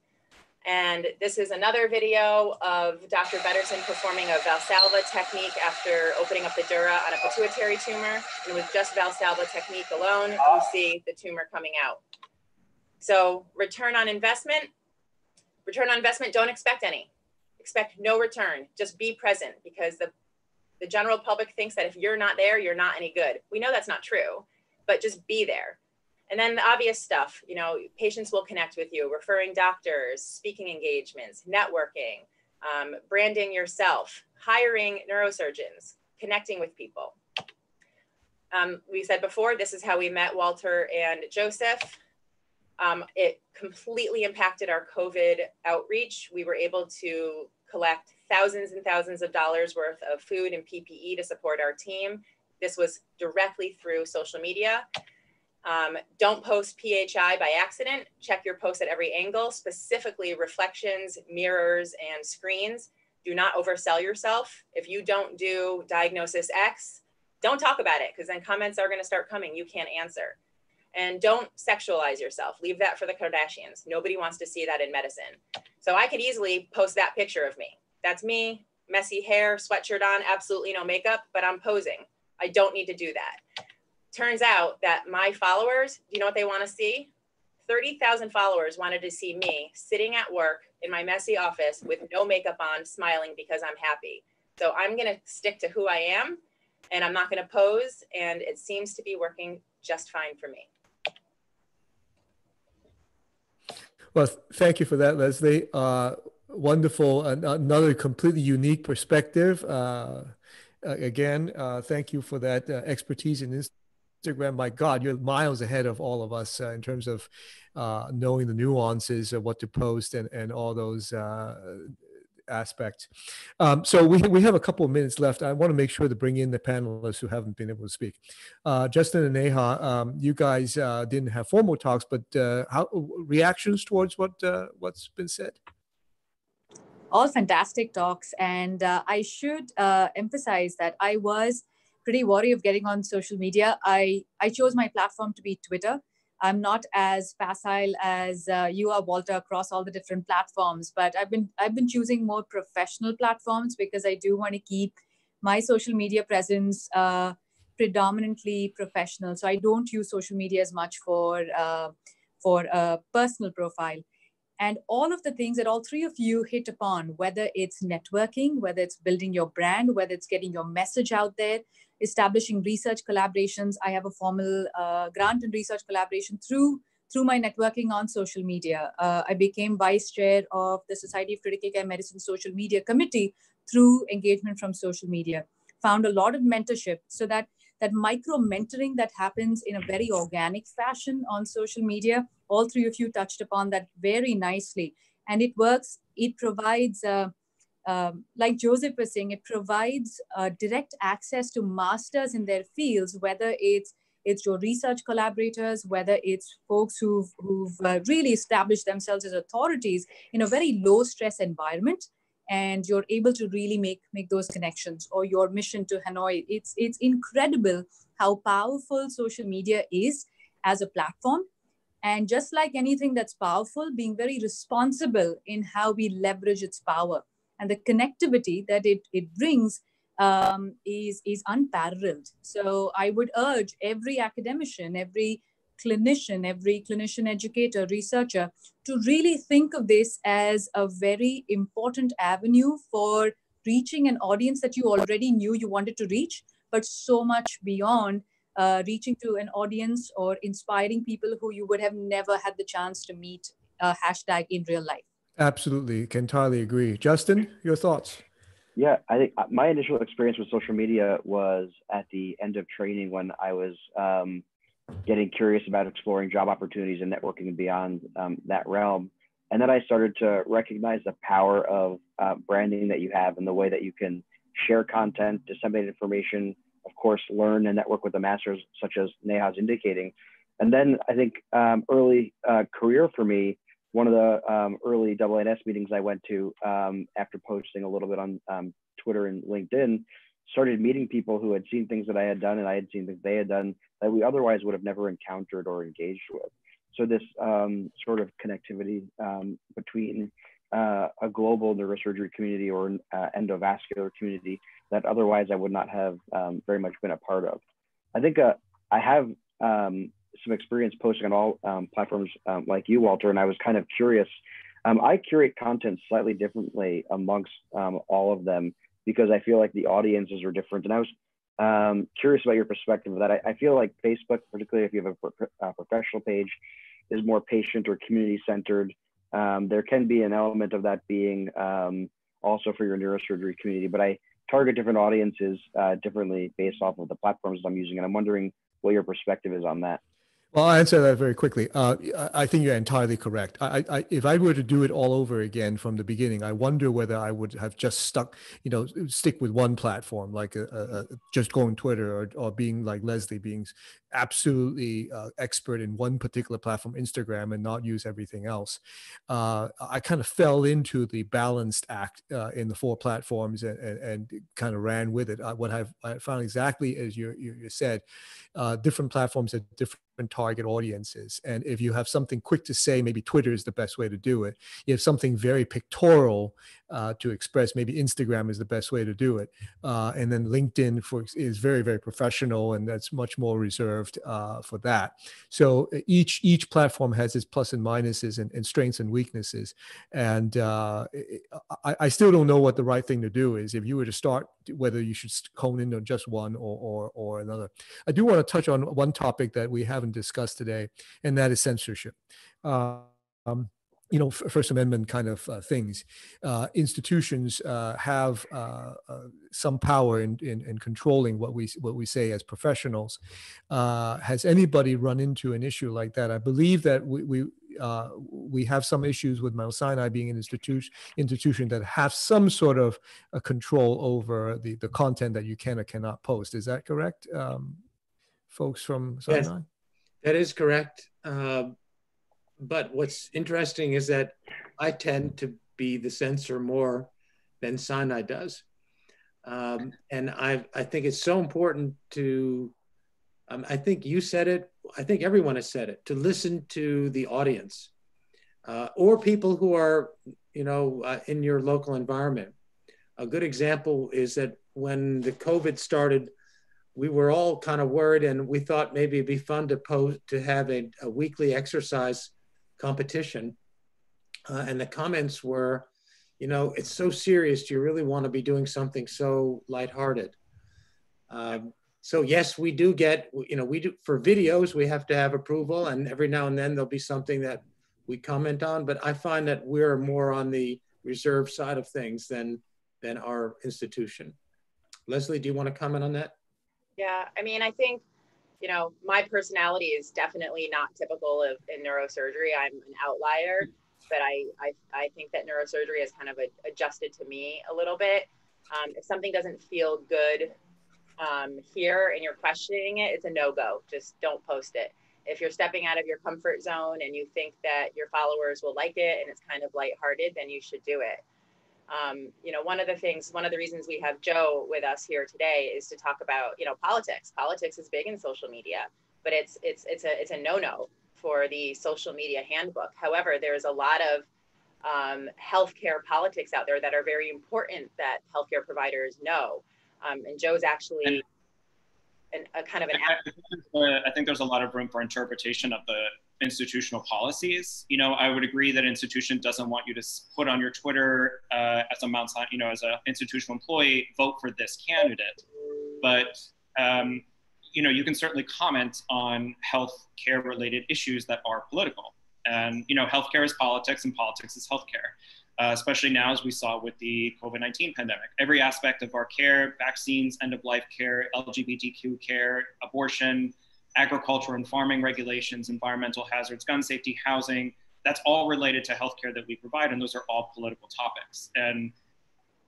And this is another video of Dr. Bederson performing a Valsalva technique after opening up the dura on a pituitary tumor. And with just Valsalva technique alone, you ah. see the tumor coming out. So return on investment, return on investment, don't expect any. Expect no return. Just be present because the, the general public thinks that if you're not there, you're not any good. We know that's not true, but just be there. And then the obvious stuff, you know, patients will connect with you, referring doctors, speaking engagements, networking, um, branding yourself, hiring neurosurgeons, connecting with people. Um, we said before, this is how we met Walter and Joseph. Um, it completely impacted our COVID outreach. We were able to collect thousands and thousands of dollars worth of food and PPE to support our team. This was directly through social media. Um, don't post PHI by accident. Check your posts at every angle, specifically reflections, mirrors, and screens. Do not oversell yourself. If you don't do diagnosis X, don't talk about it because then comments are going to start coming you can't answer. And don't sexualize yourself. Leave that for the Kardashians. Nobody wants to see that in medicine. So I could easily post that picture of me. That's me, messy hair, sweatshirt on, absolutely no makeup, but I'm posing. I don't need to do that. Turns out that my followers, do you know what they want to see? 30,000 followers wanted to see me sitting at work in my messy office with no makeup on, smiling because I'm happy. So I'm going to stick to who I am and I'm not going to pose. And it seems to be working just fine for me. Well, thank you for that, Leslie. Uh, wonderful, another completely unique perspective. Uh, again, uh, thank you for that uh, expertise in Instagram. My God, you're miles ahead of all of us uh, in terms of uh, knowing the nuances of what to post and, and all those aspects. Um, so we, we have a couple of minutes left. I want to make sure to bring in the panelists who haven't been able to speak. Uh, Justin and Neha, um, you guys uh, didn't have formal talks, but uh, how reactions towards what uh, what's been said? All fantastic talks, and uh, I should emphasize that I was pretty wary of getting on social media. I I chose my platform to be Twitter I'm not as facile as uh, you are, Walter, across all the different platforms. But I've been I've been choosing more professional platforms because I do want to keep my social media presence uh, predominantly professional. So I don't use social media as much for uh, for a personal profile. And all of the things that all three of you hit upon, whether it's networking, whether it's building your brand, whether it's getting your message out there, establishing research collaborations. I have a formal uh, grant and research collaboration through through my networking on social media. Uh, I became vice chair of the Society of Critical Care Medicine Social Media Committee through engagement from social media. Found a lot of mentorship so that that micro mentoring that happens in a very organic fashion on social media. All three of you touched upon that very nicely, and it works. It provides. Uh, um, like Joseph was saying, it provides uh, direct access to masters in their fields, whether it's it's your research collaborators, whether it's folks who've, who've uh, really established themselves as authorities in a very low stress environment, and you're able to really make make those connections. Or your mission to Hanoi, it's it's incredible how powerful social media is as a platform. And just like anything that's powerful, being very responsible in how we leverage its power and the connectivity that it, it brings um, is, is unparalleled. So I would urge every academician, every clinician, every clinician educator, researcher to really think of this as a very important avenue for reaching an audience that you already knew you wanted to reach, but so much beyond uh, reaching to an audience or inspiring people who you would have never had the chance to meet uh, hashtag in real life. Absolutely, can entirely agree. Justin, your thoughts? Yeah, I think uh, my initial experience with social media was at the end of training when I was um, getting curious about exploring job opportunities and networking and beyond um, that realm. And then I started to recognize the power of uh, branding that you have and the way that you can share content, disseminate information, of course, learn and network with the masters, such as Neha's indicating. And then I think um, early uh, career for me one of the um, early AANS meetings I went to um, after posting a little bit on um, Twitter and LinkedIn, started meeting people who had seen things that I had done and I had seen things they had done that we otherwise would have never encountered or engaged with. So this um, sort of connectivity um, between uh, a global neurosurgery community or uh, endovascular community that otherwise I would not have um, very much been a part of. I think uh, I have um, some experience posting on all um, platforms um, like you, Walter, and I was kind of curious. Um, I curate content slightly differently amongst all of them because I feel like the audiences are different. And I was um, curious about your perspective of that. I, I, feel like Facebook, particularly if you have a, pro a professional page, is more patient or community centered. Um, there can be an element of that being also for your neurosurgery community, but I target different audiences uh, differently based off of the platforms I'm using. And I'm wondering what your perspective is on that. Well, I'll answer that very quickly. Uh, I think you're entirely correct. I, I, if I were to do it all over again from the beginning, I wonder whether I would have just stuck, you know, stick with one platform, like a, a, just going Twitter or, or being like Leslie, being absolutely uh, expert in one particular platform, Instagram, and not use everything else. Uh, I kind of fell into the balanced act uh, in the four platforms and, and, and, kind of ran with it. what I've I found exactly as you, you, you said, uh, different platforms have different target audiences. And if you have something quick to say, maybe Twitter is the best way to do it. You have something very pictorial uh, to express, maybe Instagram is the best way to do it. Uh, and then LinkedIn for, is very, very professional and that's much more reserved uh, for that. So uh, each each platform has its plus and minuses and, and strengths and weaknesses. And uh, I, I, still don't know what the right thing to do is. If you were to start, whether you should hone in on just one or, or, or another. I do want to touch on one topic that we haven't discussed today, and that is censorship. Um, you know, First Amendment kind of uh, things. Uh, institutions uh, have uh, uh, some power in, in, in, controlling what we what we say as professionals. Uh, has anybody run into an issue like that? I believe that we, we uh, we have some issues with Mount Sinai being an institution institution that has some sort of a control over the the content that you can or cannot post. Is that correct, um, folks from Sinai? Yes, that is correct. Uh, but what's interesting is that I tend to be the censor more than Sinai does. Um, and I, I think it's so important to, um, I think you said it, I think everyone has said it, to listen to the audience uh, or people who are, you know, uh, in your local environment. A good example is that when the COVID started, we were all kind of worried and we thought maybe it'd be fun to post, to have a, a weekly exercise competition. Uh, and the comments were, you know, it's so serious. Do you really want to be doing something so lighthearted? Um, so yes, we do get, you know, we do for videos, we have to have approval and every now and then there'll be something that we comment on, but I find that we're more on the reserve side of things than, than our institution. Leslie, do you want to comment on that? Yeah, I mean, I think, you know, my personality is definitely not typical of in neurosurgery. I'm an outlier but I, I, I think that neurosurgery has kind of a, adjusted to me a little bit. Um, if something doesn't feel good um, here and you're questioning it, it's a no go. Just don't post it. If you're stepping out of your comfort zone and you think that your followers will like it and it's kind of lighthearted, then you should do it. Um, you know, one of the things, one of the reasons we have Joe with us here today is to talk about, you know, politics. Politics is big in social media, but it's it's it's a it's a no no for the social media handbook. However, there's a lot of um, healthcare politics out there that are very important that healthcare providers know. Um, and Joe's actually an, a kind of an. I think there's a lot of room for interpretation of the institutional policies. You know, I would agree that institution doesn't want you to put on your Twitter uh, as a Mount you know, as an institutional employee, vote for this candidate. But um, you know, you can certainly comment on health care related issues that are political. And, you know, healthcare is politics and politics is healthcare, uh, especially now as we saw with the COVID 19 pandemic. Every aspect of our care, vaccines, end of life care, LGBTQ care, abortion, agriculture and farming regulations, environmental hazards, gun safety, housing, that's all related to healthcare that we provide. And those are all political topics. And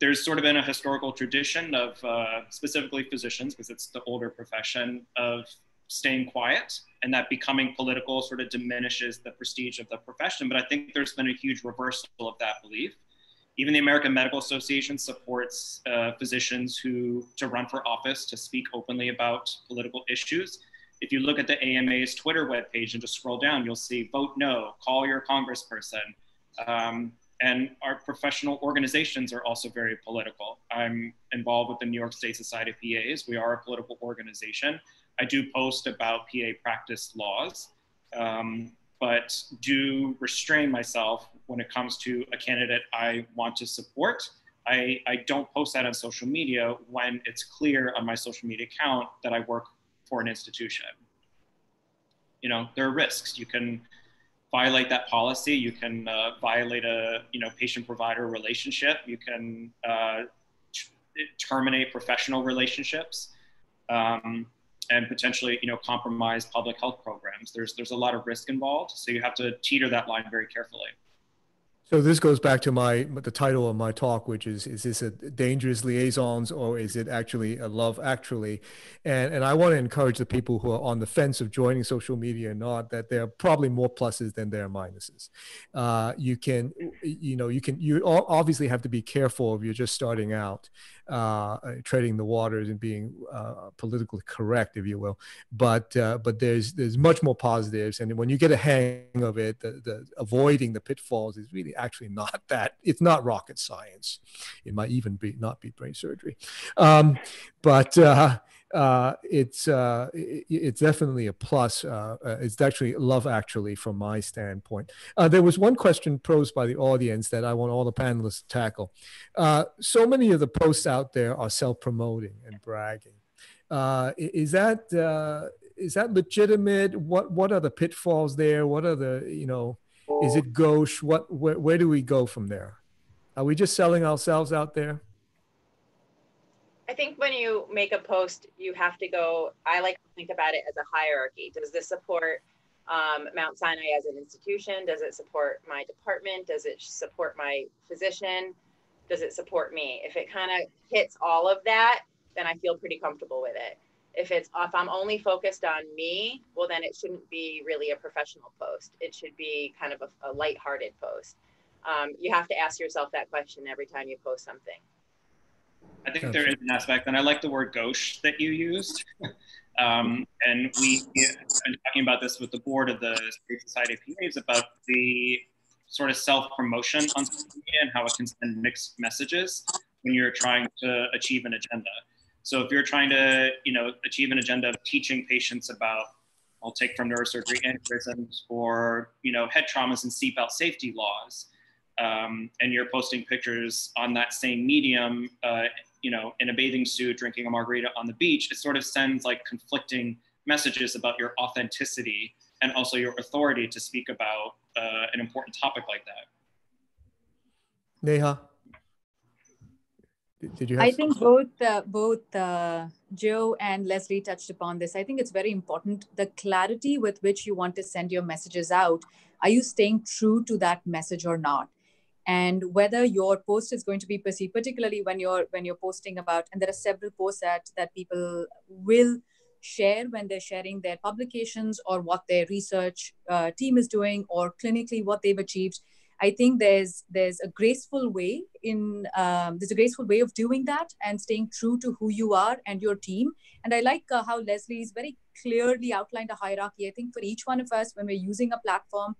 there's sort of been a historical tradition of uh, specifically physicians, because it's the older profession, of staying quiet and that becoming political sort of diminishes the prestige of the profession. But I think there's been a huge reversal of that belief. Even the American Medical Association supports uh, physicians who to run for office to speak openly about political issues. If you look at the AMA's Twitter webpage and just scroll down, you'll see vote no, call your congressperson. Um, and our professional organizations are also very political. I'm involved with the New York State Society of PAs. We are a political organization. I do post about PA practice laws, um, but do restrain myself when it comes to a candidate I want to support. I, I don't post that on social media when it's clear on my social media account that I work for an institution. You know, there are risks. You can violate that policy. You can uh, violate a you know patient-provider relationship. You can uh, terminate professional relationships, um, and potentially you know compromise public health programs. There's there's a lot of risk involved, so you have to teeter that line very carefully. So this goes back to my the title of my talk, which is is this a dangerous liaisons or is it actually a love actually? And and I want to encourage the people who are on the fence of joining social media or not that there are probably more pluses than there are minuses. Uh, you can you know you can you obviously have to be careful if you're just starting out uh, treading the waters and being uh, politically correct, if you will. But uh, but there's there's much more positives, and when you get a hang of it, the, the avoiding the pitfalls is really actually not that. It's not rocket science. It might even be not be brain surgery, um, but uh, it's uh, it, it's definitely a plus. Uh, uh, it's actually love actually from my standpoint. Uh, there was one question posed by the audience that I want all the panelists to tackle. Uh, so many of the posts out there are self-promoting and bragging. is that is that legitimate? What what are the pitfalls there? What are the you know? Is it gauche? What where, where do we go from there? Are we just selling ourselves out there? I think when you make a post, you have to go. I like to think about it as a hierarchy. Does this support um, Mount Sinai as an institution? Does it support my department? Does it support my physician? Does it support me? If it kind of hits all of that, then I feel pretty comfortable with it. If it's if I'm only focused on me, well, then it shouldn't be really a professional post. It should be kind of a, a lighthearted post. Um, you have to ask yourself that question every time you post something. I think there is an aspect, and I like the word gauche that you used. Um, and we've been talking about this with the board of the State Society of PAs about the sort of self-promotion on social media and how it can send mixed messages when you're trying to achieve an agenda. So if you're trying to, you know, achieve an agenda of teaching patients about, I'll take from neurosurgery aneurysms or, you know, head traumas and seatbelt safety laws, um, and you're posting pictures on that same medium uh, you know, in a bathing suit, drinking a margarita on the beach, it sort of sends like conflicting messages about your authenticity and also your authority to speak about uh, an important topic like that. Neha, did you have? I think both uh, both uh, Joe and Leslie touched upon this. I think it's very important the clarity with which you want to send your messages out. Are you staying true to that message or not? And whether your post is going to be perceived particularly when you're when you're posting about and there are several posts that that people will share when they're sharing their publications or what their research uh, team is doing or clinically what they've achieved i think there's there's a graceful way in um, there's a graceful way of doing that and staying true to who you are and your team. And i like uh, how leslie's very clearly outlined a hierarchy i think for each one of us when we're using a platform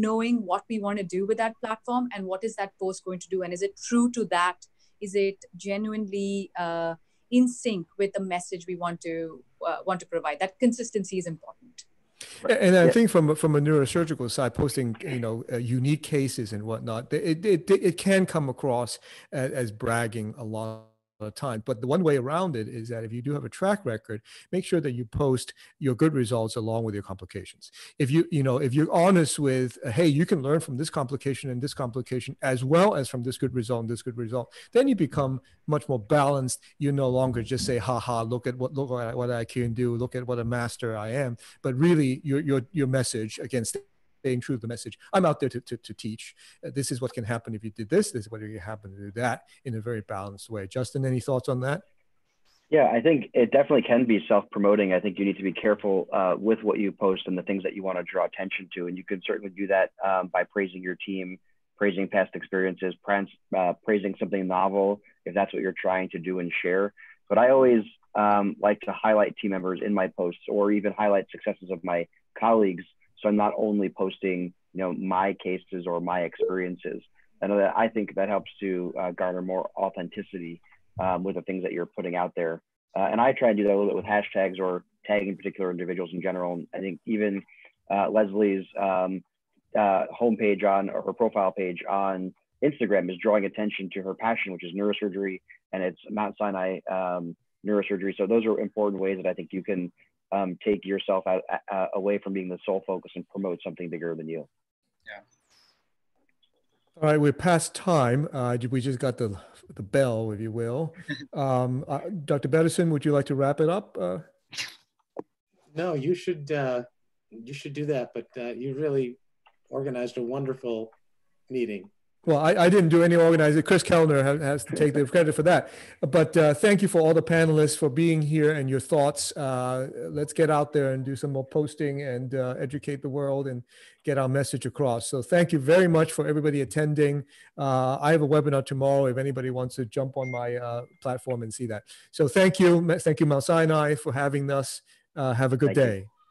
knowing what we want to do with that platform and what is that post going to do? And is it true to that? Is it genuinely uh, in sync with the message we want to uh, want to provide? That consistency is important. And I think from from a neurosurgical side, posting you know uh, unique cases and whatnot, it, it it can come across as, as bragging a lot of time. But the one way around it is that if you do have a track record, make sure that you post your good results along with your complications. If you, you know, if you're honest with, uh, hey, you can learn from this complication and this complication as well as from this good result and this good result, then you become much more balanced. You no longer just say, ha ha, look at what look at what I can do, look at what a master I am. But really your your your message against staying true to the message. I'm out there to, to, to teach. Uh, this is what can happen if you did this. This is what can happen to do that in a very balanced way. Justin, any thoughts on that? Yeah, I think it definitely can be self-promoting. I think you need to be careful uh, with what you post and the things that you want to draw attention to, and you can certainly do that um, by praising your team, praising past experiences, uh, praising something novel if that's what you're trying to do and share. But I always um, like to highlight team members in my posts, or even highlight successes of my colleagues so I'm not only posting, you know, my cases or my experiences. That I think that helps to uh, garner more authenticity um, with the things that you're putting out there. Uh, and I try and do that a little bit with hashtags or tagging particular individuals in general. And I think even uh, Leslie's um, uh, homepage on or her profile page on Instagram is drawing attention to her passion, which is neurosurgery, and it's Mount Sinai um, neurosurgery. So those are important ways that I think you can um, take yourself out, uh, away from being the sole focus and promote something bigger than you. Yeah. All right, we're past time. Uh, we just got the the bell, if you will. Um, uh, Dr. Bederson, would you like to wrap it up? Uh, no, you should. Uh, you should do that. But uh, you really organized a wonderful meeting. Well, I, I didn't do any organizing. Chris Kellner has, to take the credit for that. But uh, thank you for all the panelists for being here and your thoughts. Uh, let's get out there and do some more posting and uh, educate the world and get our message across. So thank you very much for everybody attending. Uh, I have a webinar tomorrow if anybody wants to jump on my uh, platform and see that. So thank you. Thank you, Mount Sinai, for having us. Uh, have a good thank day. You.